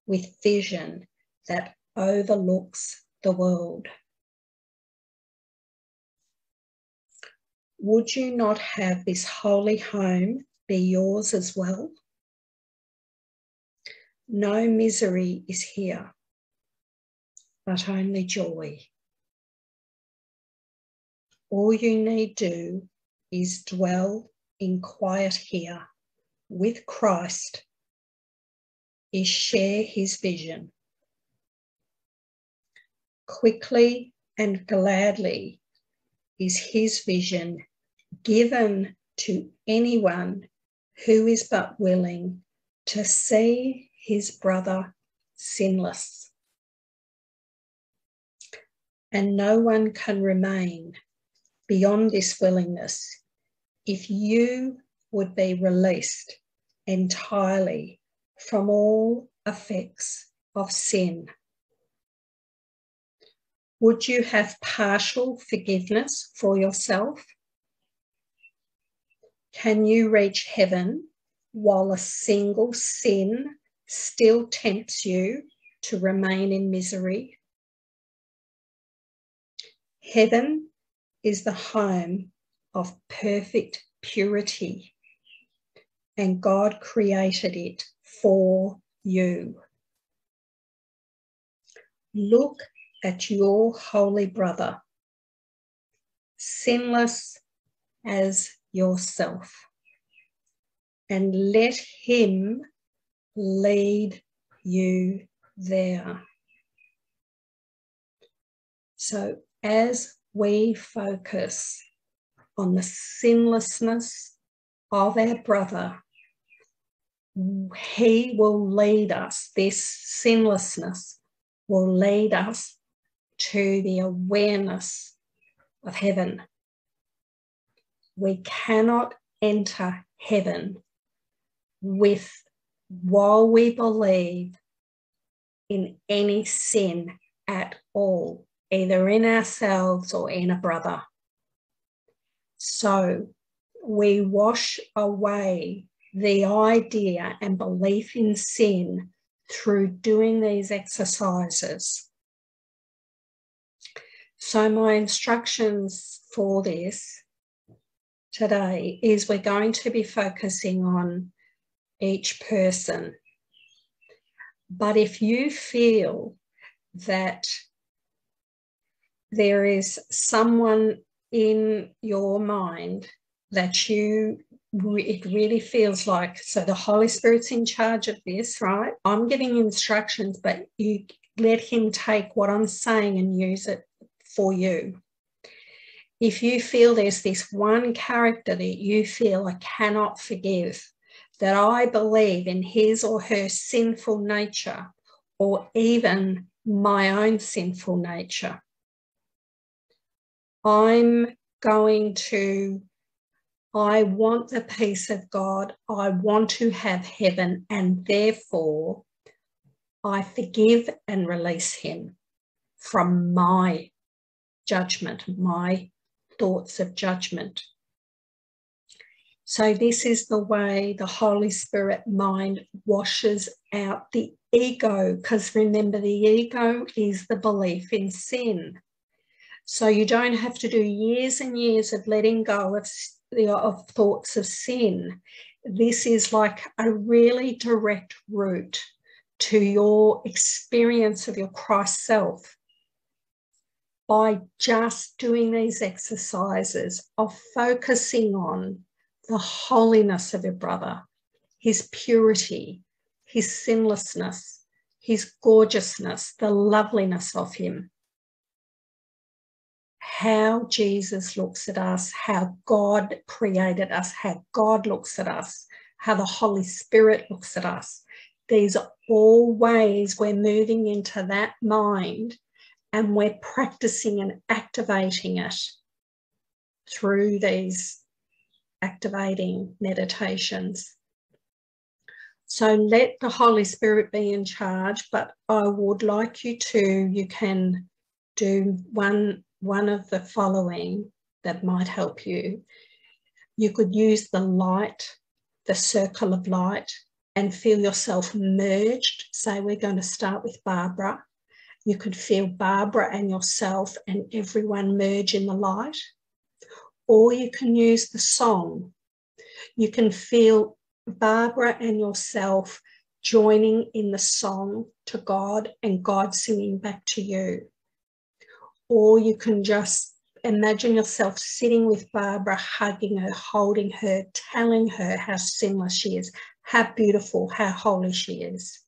with vision that overlooks the world. Would you not have this holy home be yours as well? No misery is here, but only joy. All you need do is dwell in quiet here with Christ, is share his vision. Quickly and gladly is his vision given to anyone who is but willing to see his brother sinless. And no one can remain beyond this willingness, if you would be released entirely from all effects of sin, would you have partial forgiveness for yourself? Can you reach heaven while a single sin still tempts you to remain in misery? Heaven is the home of perfect purity, and God created it for you. Look at your holy brother, sinless as yourself, and let him lead you there. So, as we focus on the sinlessness of our brother, he will lead us, this sinlessness will lead us to the awareness of heaven. We cannot enter heaven with while we believe in any sin at all, either in ourselves or in a brother. So we wash away the idea and belief in sin through doing these exercises. So, my instructions for this today is we're going to be focusing on each person. But if you feel that there is someone in your mind that you it really feels like so the holy spirit's in charge of this right i'm giving instructions but you let him take what i'm saying and use it for you if you feel there's this one character that you feel i cannot forgive that I believe in his or her sinful nature or even my own sinful nature. I'm going to, I want the peace of God. I want to have heaven, and therefore I forgive and release him from my judgment, my thoughts of judgment. So, this is the way the Holy Spirit mind washes out the ego, because remember, the ego is the belief in sin. So, you don't have to do years and years of letting go of, of thoughts of sin. This is like a really direct route to your experience of your Christ self by just doing these exercises of focusing on the holiness of your brother, his purity, his sinlessness, his gorgeousness, the loveliness of him. How Jesus looks at us, how God created us, how God looks at us, how the Holy Spirit looks at us. These are all ways we're moving into that mind and we're practicing and activating it through these activating meditations. So let the Holy Spirit be in charge, but I would like you to, you can do one, one of the following that might help you. You could use the light, the circle of light, and feel yourself merged. Say, we're going to start with Barbara. You could feel Barbara and yourself and everyone merge in the light or you can use the song. You can feel Barbara and yourself joining in the song to God and God singing back to you. Or you can just imagine yourself sitting with Barbara, hugging her, holding her, telling her how sinless she is, how beautiful, how holy she is.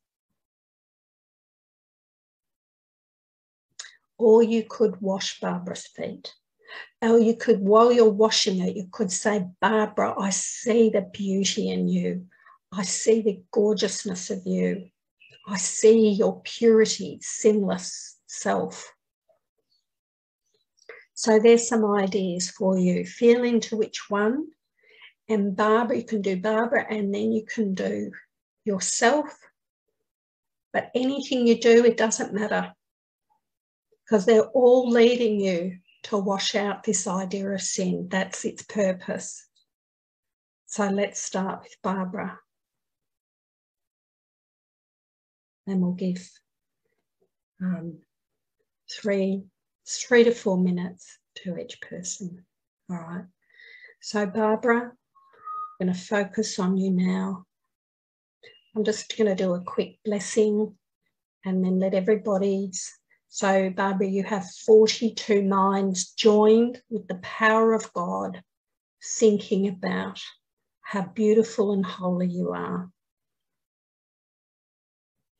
Or you could wash Barbara's feet. Or you could, while you're washing it, you could say, Barbara, I see the beauty in you. I see the gorgeousness of you. I see your purity, sinless self. So there's some ideas for you. Feel into which one. And Barbara, you can do Barbara and then you can do yourself. But anything you do, it doesn't matter because they're all leading you to wash out this idea of sin. That's its purpose. So let's start with Barbara. And we'll give um, three three to four minutes to each person. All right. So, Barbara, I'm going to focus on you now. I'm just going to do a quick blessing and then let everybody's. So, Barbara, you have 42 minds joined with the power of God, thinking about how beautiful and holy you are.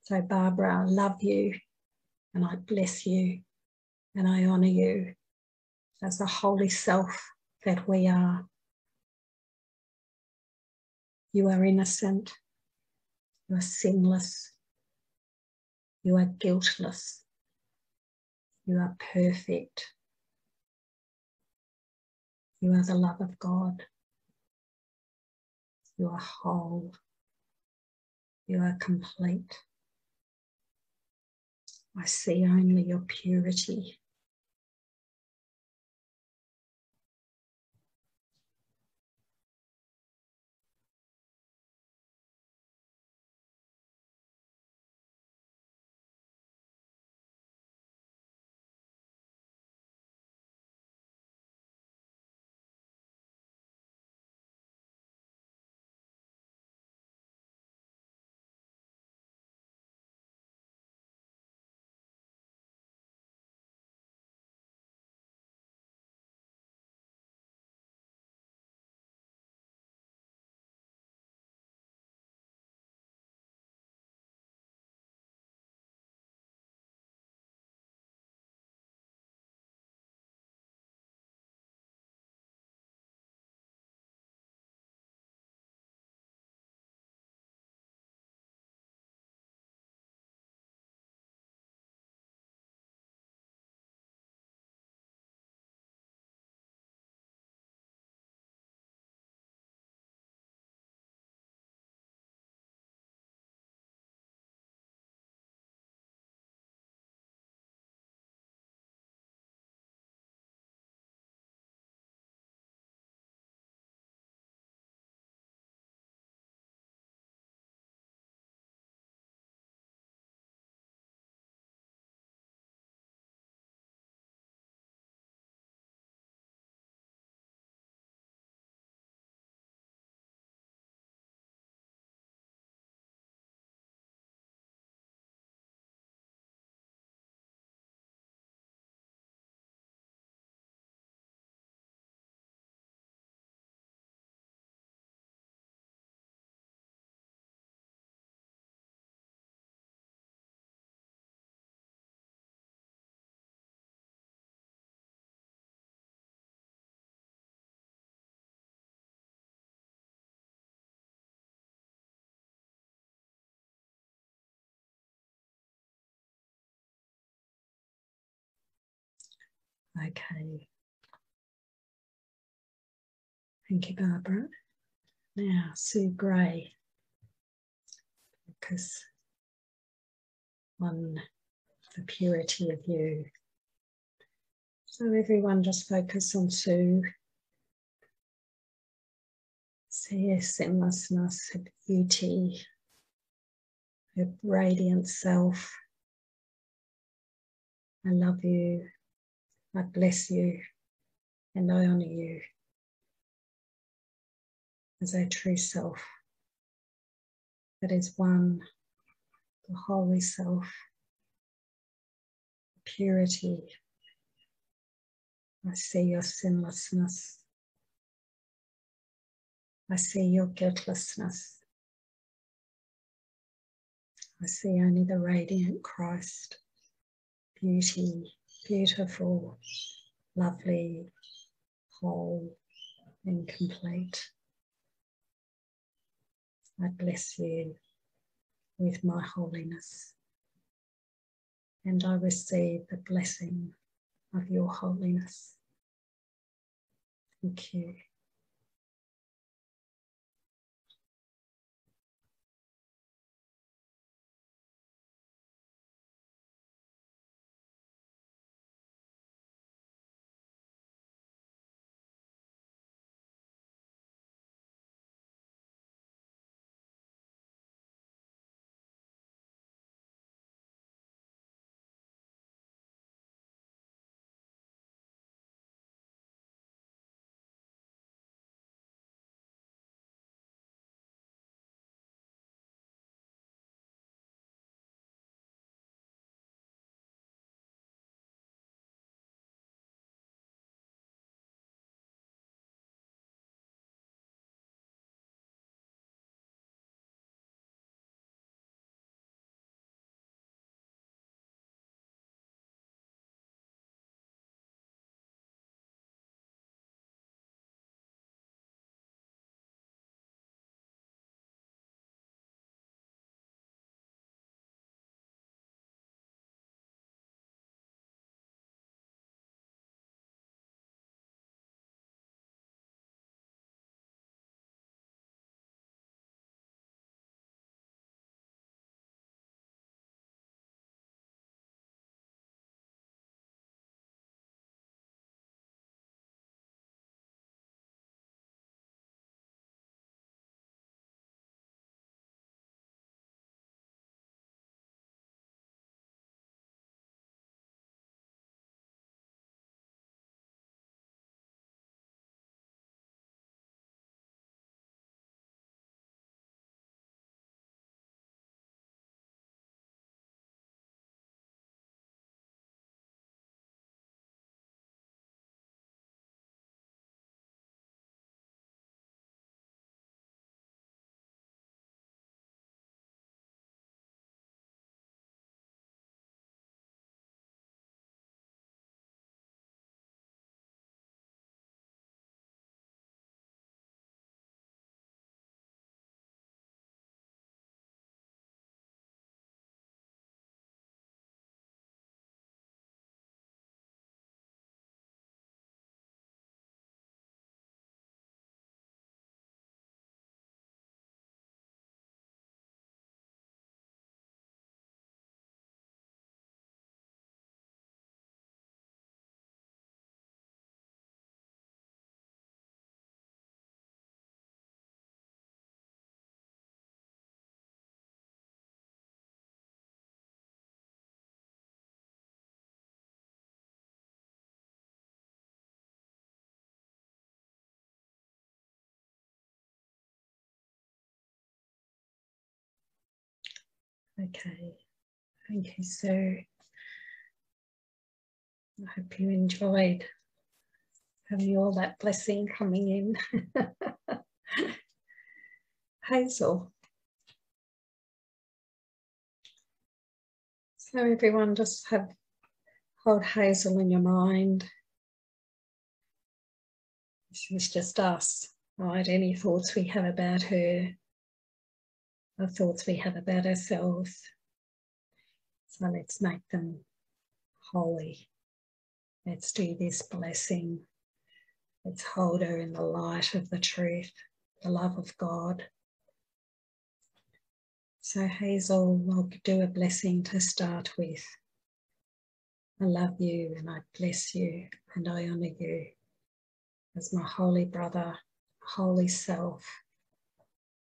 So, Barbara, I love you and I bless you and I honour you as the holy self that we are. You are innocent, you are sinless, you are guiltless, you are perfect, you are the love of God, you are whole, you are complete. I see only your purity. Okay. Thank you, Barbara. Now, Sue Gray. Focus on the purity of you. So, everyone just focus on Sue. See her sinlessness, her beauty, her radiant self. I love you. I bless you and I honour you as our true self that is one, the holy self, purity. I see your sinlessness. I see your guiltlessness. I see only the radiant Christ, beauty, beautiful, lovely, whole, and complete. I bless you with my holiness, and I receive the blessing of your holiness. Thank you. Okay, thank you, Sue. I hope you enjoyed having all that blessing coming in. Hazel. So everyone just have hold Hazel in your mind. She's just us, right? Any thoughts we have about her, the thoughts we have about ourselves. So let's make them holy. Let's do this blessing. Let's hold her in the light of the truth, the love of God. So, Hazel, I'll do a blessing to start with. I love you and I bless you and I honour you as my holy brother, holy self,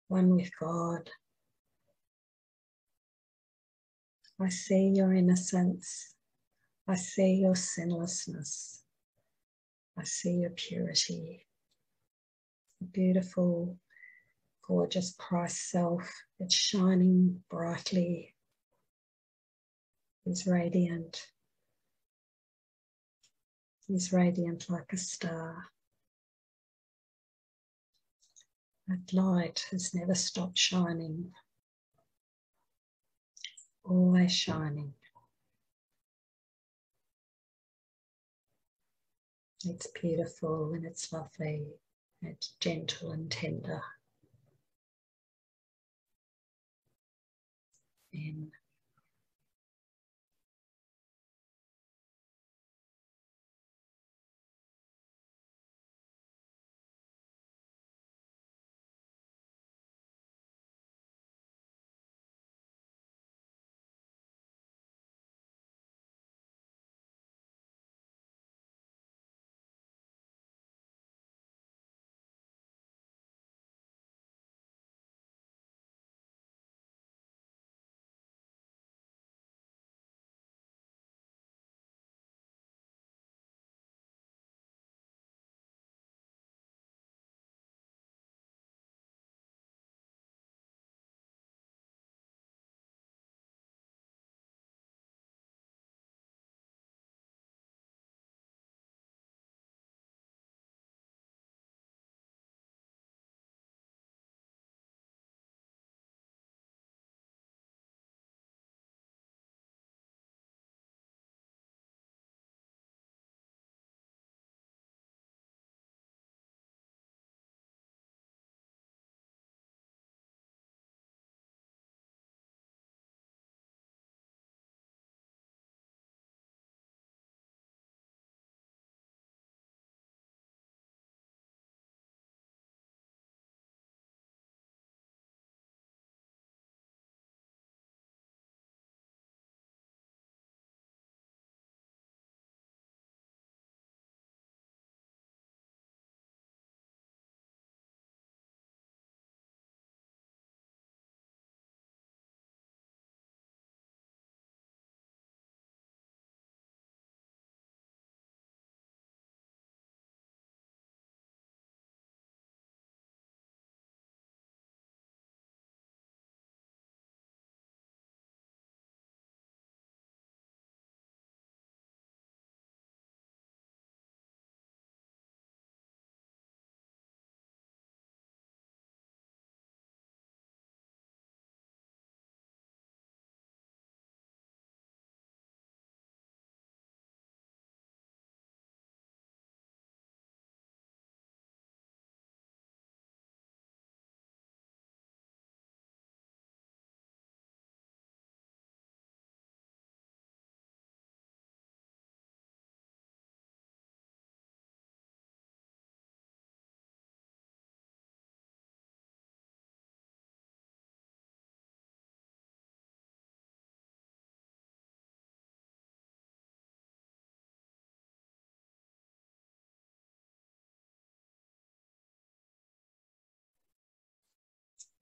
one with God. I see your innocence. I see your sinlessness. I see your purity. Beautiful, gorgeous Christ self. It's shining brightly. It's radiant. He's radiant like a star. That light has never stopped shining, always shining. It's beautiful and it's lovely, it's gentle and tender. In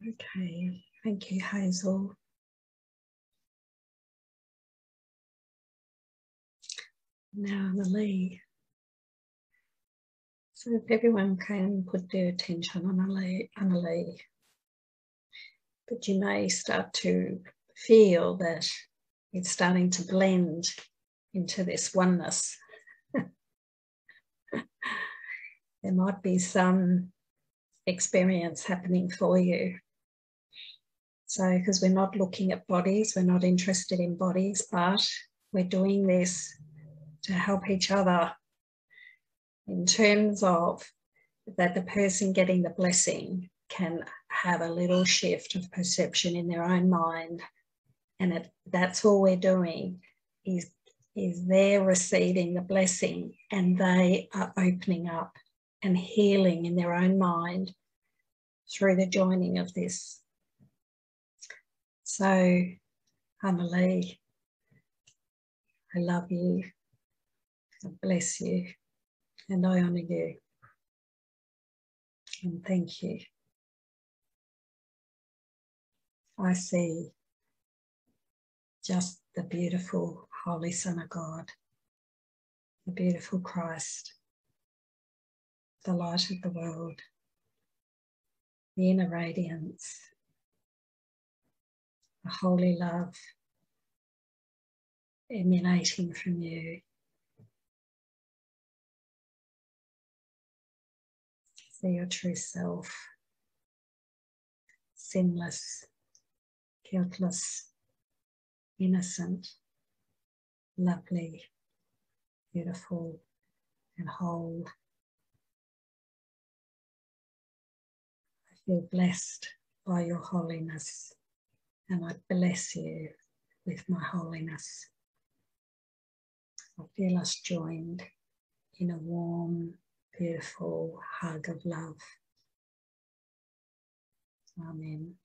Okay, thank you, Hazel. Now, Annalie. So, if everyone can put their attention on Annalie, but you may start to feel that it's starting to blend into this oneness. there might be some experience happening for you. So, because we're not looking at bodies, we're not interested in bodies, but we're doing this to help each other in terms of that the person getting the blessing can have a little shift of perception in their own mind. And that's all we're doing is, is they're receiving the blessing and they are opening up and healing in their own mind through the joining of this. So, Amalie, I love you. I bless you. And I honour you. And thank you. I see just the beautiful Holy Son of God, the beautiful Christ, the light of the world, the inner radiance, the holy love emanating from you. See your true self, sinless, guiltless, innocent, lovely, beautiful, and whole. I feel blessed by your holiness, and I bless you with my holiness. I feel us joined in a warm, beautiful hug of love. Amen.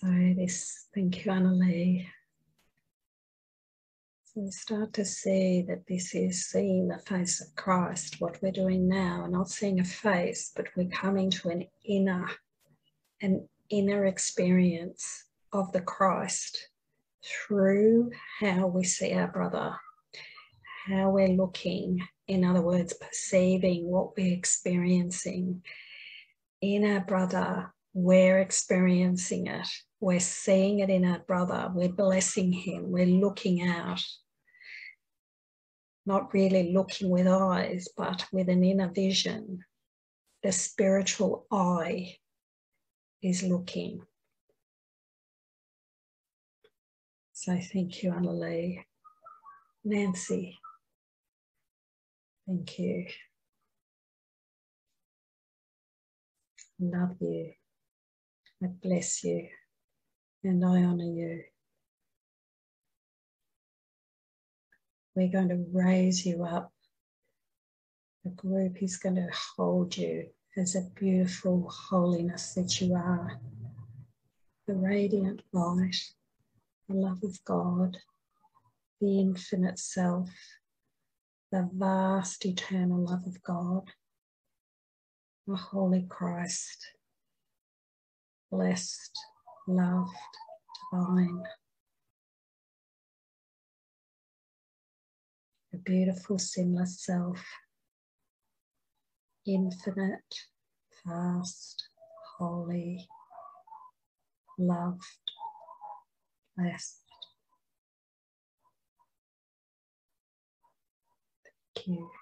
So this, thank you, Annalie. So we start to see that this is seeing the face of Christ, what we're doing now, not seeing a face, but we're coming to an inner, an inner experience of the Christ through how we see our brother, how we're looking, in other words, perceiving what we're experiencing in our brother, we're experiencing it. We're seeing it in our brother. We're blessing him. We're looking out. Not really looking with eyes, but with an inner vision. The spiritual eye is looking. So thank you, Annalie. Nancy, thank you. Love you. I bless you and I honor you. We're going to raise you up. The group is going to hold you as a beautiful holiness that you are. The radiant light, the love of God, the infinite self, the vast eternal love of God, the Holy Christ, blessed, loved, divine. The beautiful, sinless self, infinite, vast, holy, loved, blessed. Thank you.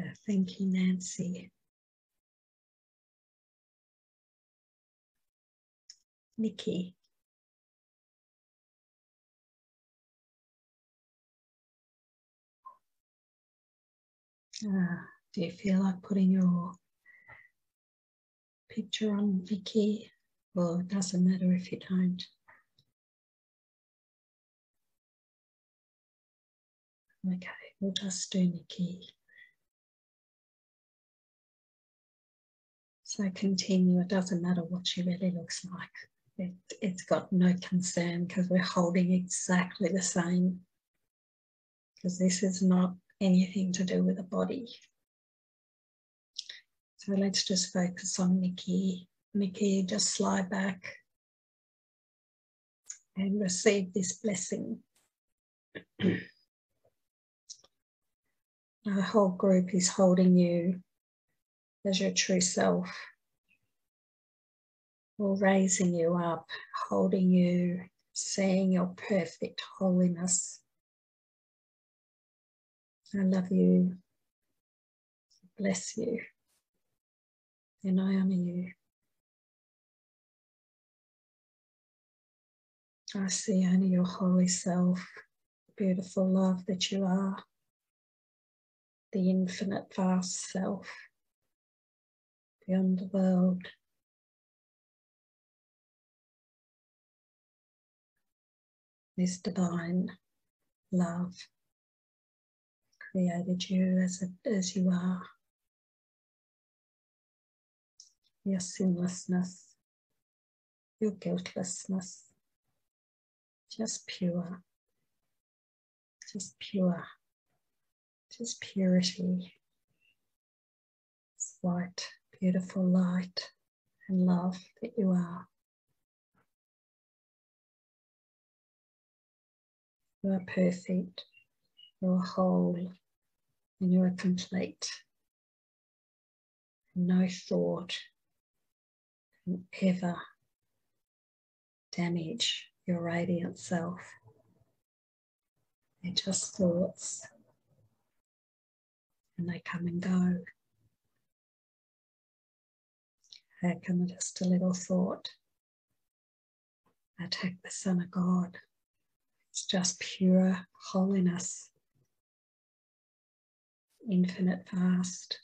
Uh, thank you, Nancy. Nikki. Uh, do you feel like putting your picture on Nikki? Well, it doesn't matter if you don't. Okay, we'll just do Nikki. So continue, it doesn't matter what she really looks like. It, it's got no concern because we're holding exactly the same. Because this is not anything to do with the body. So let's just focus on Nikki. Nikki, just slide back and receive this blessing. Our whole group is holding you as your true self, or raising you up, holding you, seeing your perfect holiness. I love you. Bless you. And I honor you. I see only your holy self, beautiful love that you are, the infinite vast self beyond the world. This divine love created you as, a, as you are. Your sinlessness, your guiltlessness, just pure, just pure, just purity, this white, beautiful light and love that you are. You are perfect, you are whole, and you are complete. No thought can ever damage your radiant self. They're just thoughts and they come and go. How come just a little thought? I take the Son of God. It's just pure holiness, infinite vast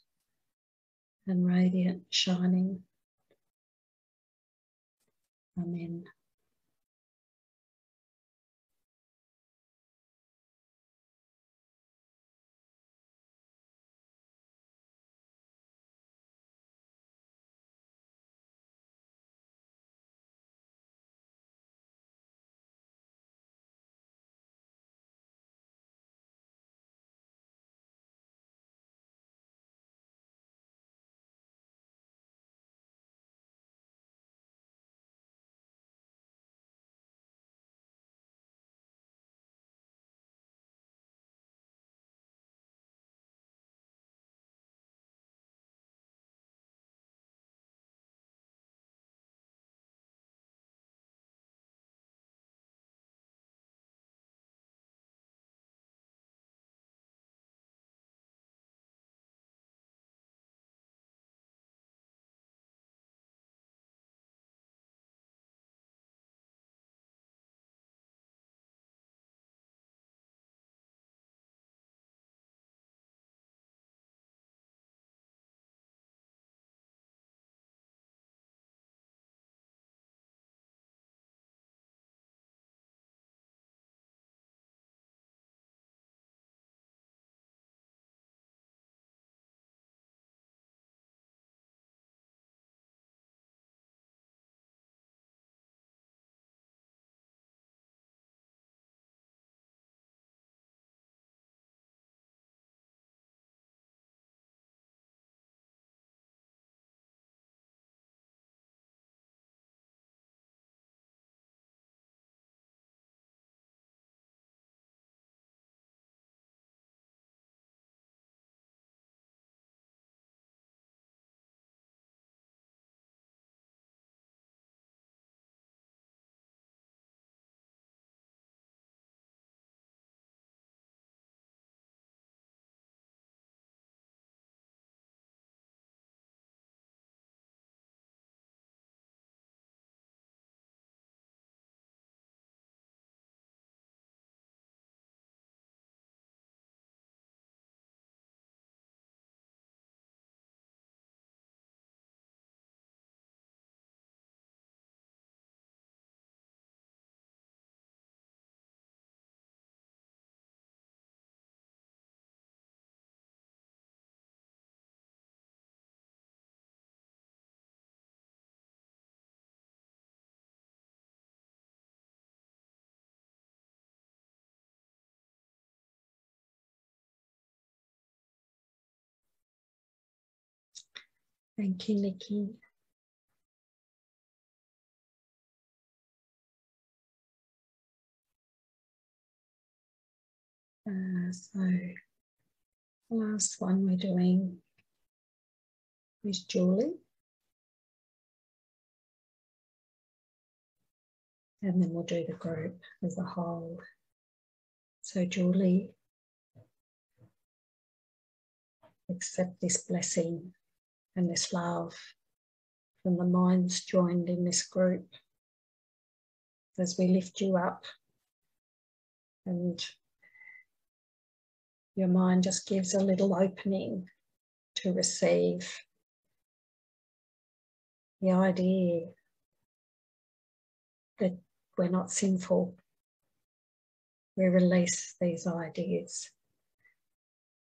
and radiant shining. Amen. Thank you, Nikki. Uh, so, the last one we're doing is Julie. And then we'll do the group as a whole. So, Julie, accept this blessing and this love from the minds joined in this group as we lift you up and your mind just gives a little opening to receive the idea that we're not sinful. We release these ideas.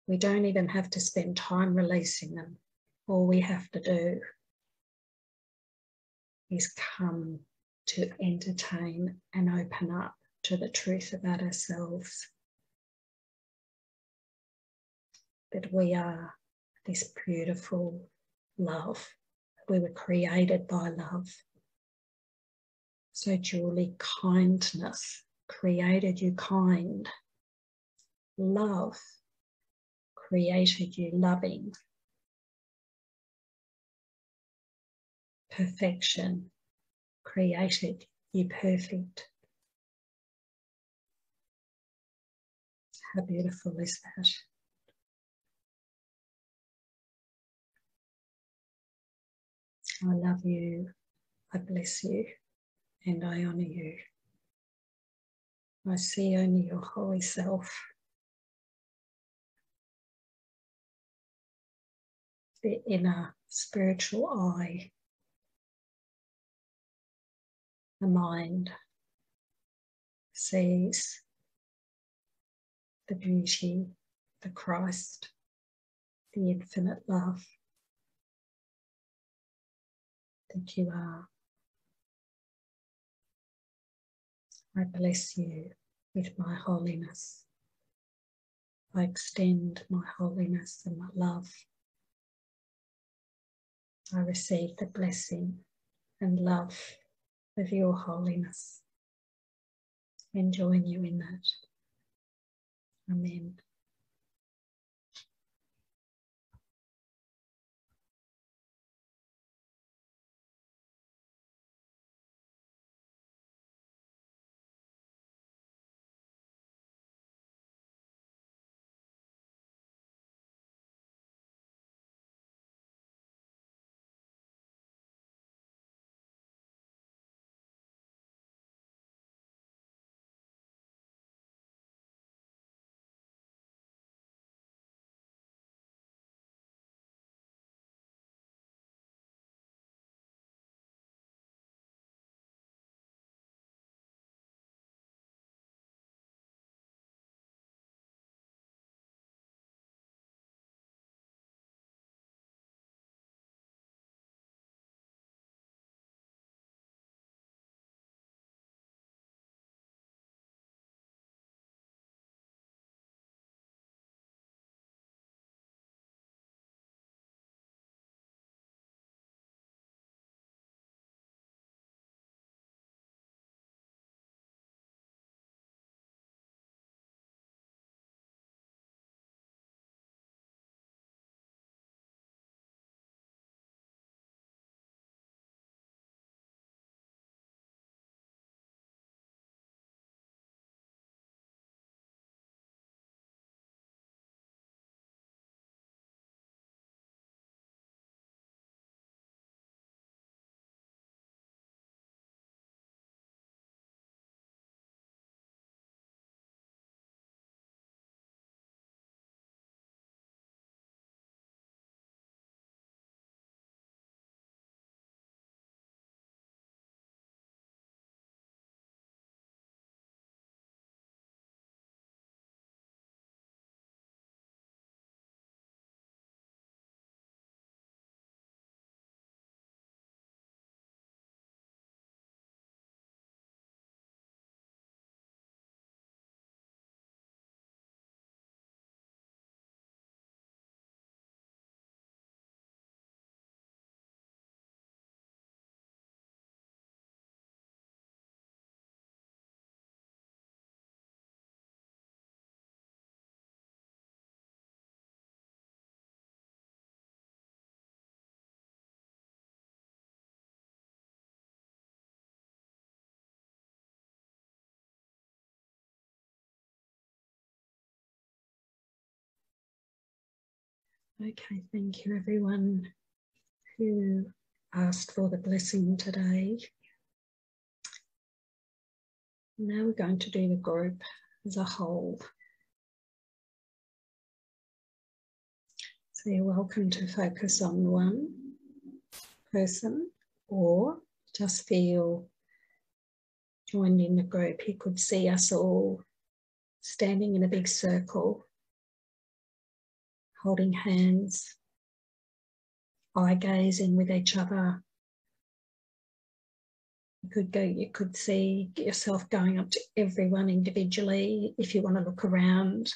We don't even have to spend time releasing them. All we have to do is come to entertain and open up to the truth about ourselves. That we are this beautiful love. We were created by love. So, Julie, kindness created you kind. Love created you loving. Perfection created you perfect. How beautiful is that? I love you, I bless you, and I honour you. I see only your holy self. The inner spiritual eye the mind sees the beauty, the Christ, the infinite love that you are. I bless you with my holiness. I extend my holiness and my love. I receive the blessing and love of your holiness and join you in that. Amen. Okay, thank you everyone who asked for the blessing today. Now we're going to do the group as a whole. So you're welcome to focus on one person or just feel joined in the group. You could see us all standing in a big circle, holding hands, eye gazing with each other. You could go, you could see yourself going up to everyone individually if you want to look around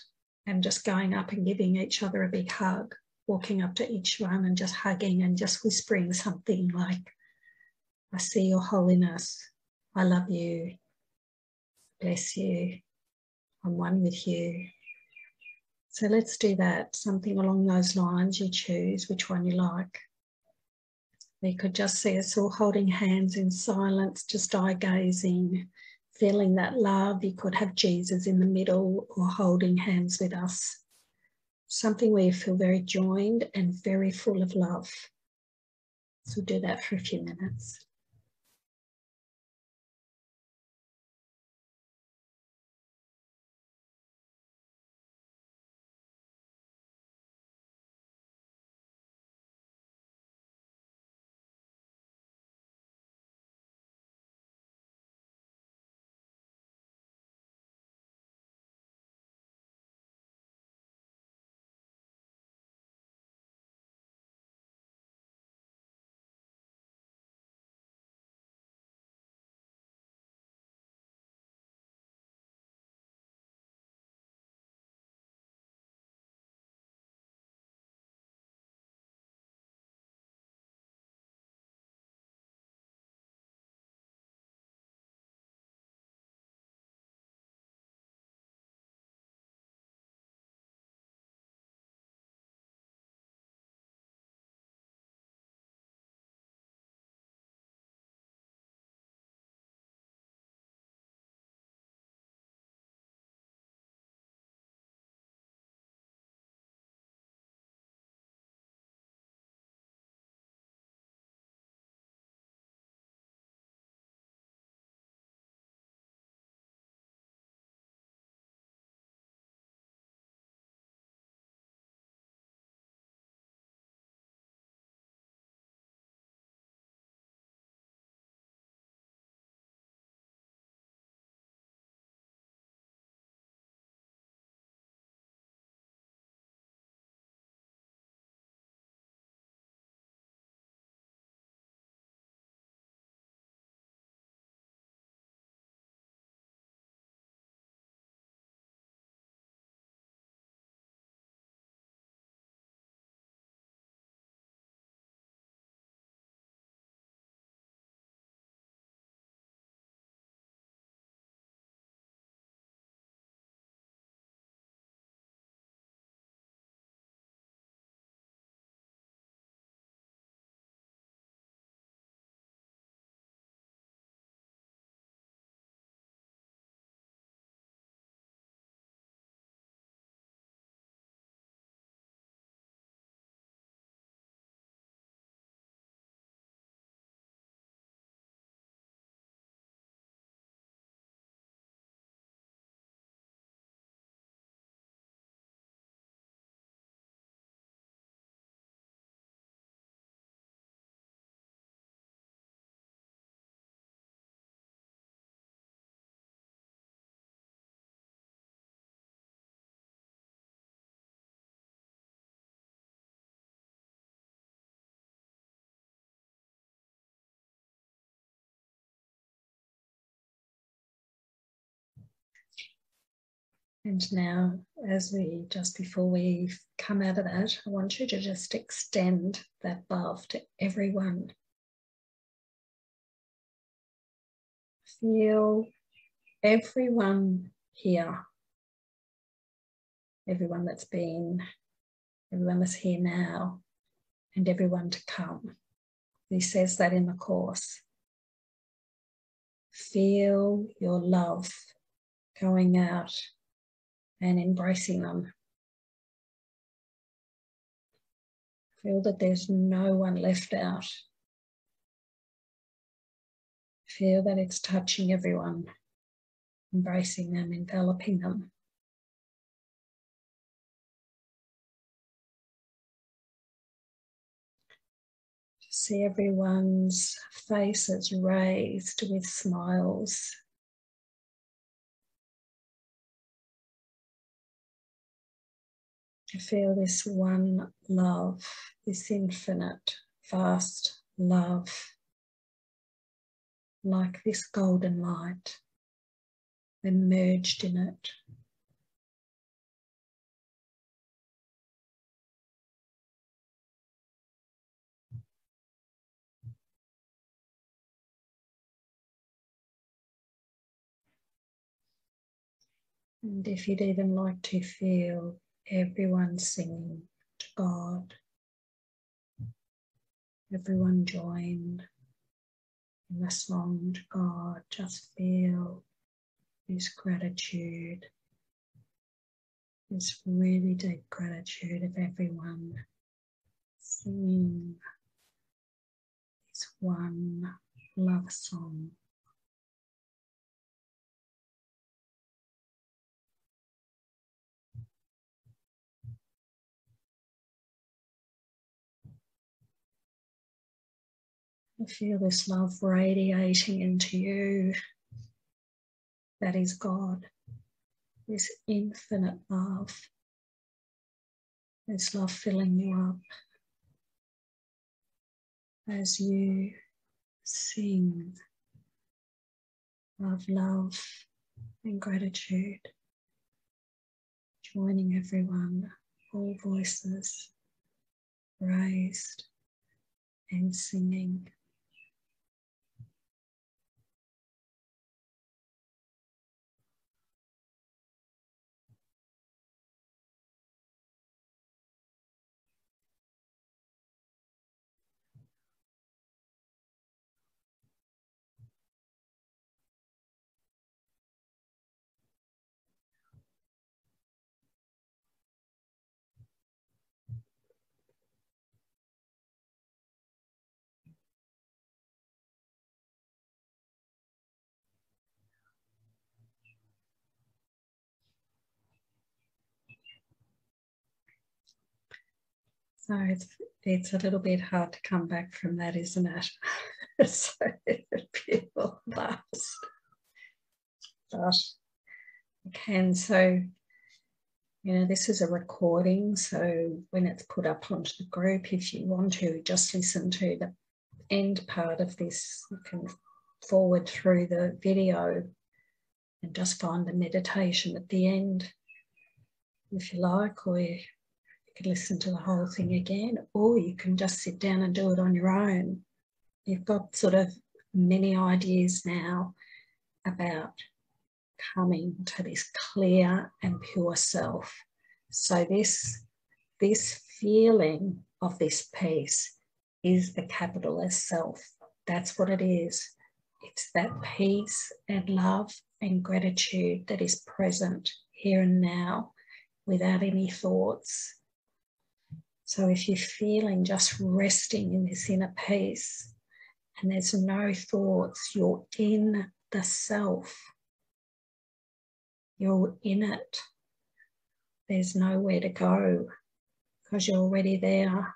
and just going up and giving each other a big hug, walking up to each one and just hugging and just whispering something like, I see your holiness. I love you. Bless you. I'm one with you. So let's do that. Something along those lines. You choose which one you like. You could just see us all holding hands in silence, just eye gazing, feeling that love. You could have Jesus in the middle or holding hands with us. Something where you feel very joined and very full of love. So do that for a few minutes. And now, as we just before we come out of that, I want you to just extend that love to everyone. Feel everyone here, everyone that's been, everyone that's here now, and everyone to come. He says that in the Course. Feel your love going out and embracing them. Feel that there's no one left out. Feel that it's touching everyone, embracing them, enveloping them. See everyone's faces raised with smiles. Feel this one love, this infinite, vast love, like this golden light emerged in it. And if you'd even like to feel everyone singing to God, everyone joined in the song to God, just feel this gratitude, this really deep gratitude of everyone singing this one love song. Feel this love radiating into you. That is God, this infinite love, this love filling you up as you sing of love and gratitude, joining everyone, all voices raised and singing. So it's, it's a little bit hard to come back from that, isn't it? so people last. But can. So, you know, this is a recording. So when it's put up onto the group, if you want to just listen to the end part of this, you can forward through the video and just find the meditation at the end if you like, or you can listen to the whole thing again, or you can just sit down and do it on your own. You've got sort of many ideas now about coming to this clear and pure self. So this, this feeling of this peace is the capital S self. That's what it is. It's that peace and love and gratitude that is present here and now without any thoughts, so if you're feeling just resting in this inner peace and there's no thoughts, you're in the self. You're in it. There's nowhere to go because you're already there.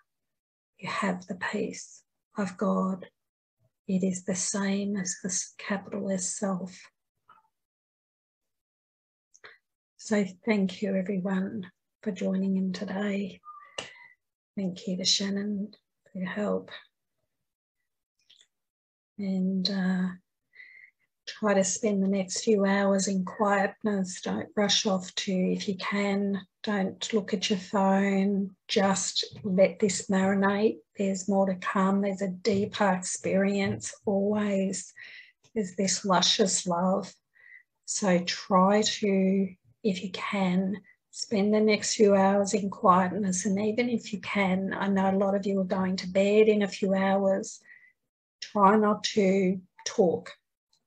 You have the peace of God. It is the same as the capital S self. So thank you everyone for joining in today. Thank you to Shannon for your help. And uh, try to spend the next few hours in quietness. Don't rush off to, if you can, don't look at your phone. Just let this marinate. There's more to come. There's a deeper experience always. There's this luscious love. So try to, if you can, spend the next few hours in quietness. And even if you can, I know a lot of you are going to bed in a few hours, try not to talk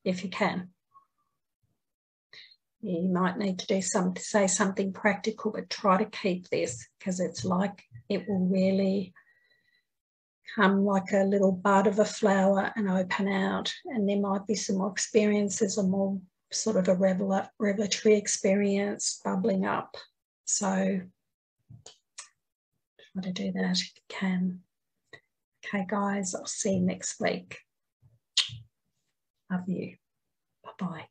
if you can. You might need to do some say something practical, but try to keep this because it's like it will really come like a little bud of a flower and open out. And there might be some more experiences, a more sort of a revelatory experience bubbling up. So try to do that if you can. Okay, guys, I'll see you next week. Love you. Bye bye.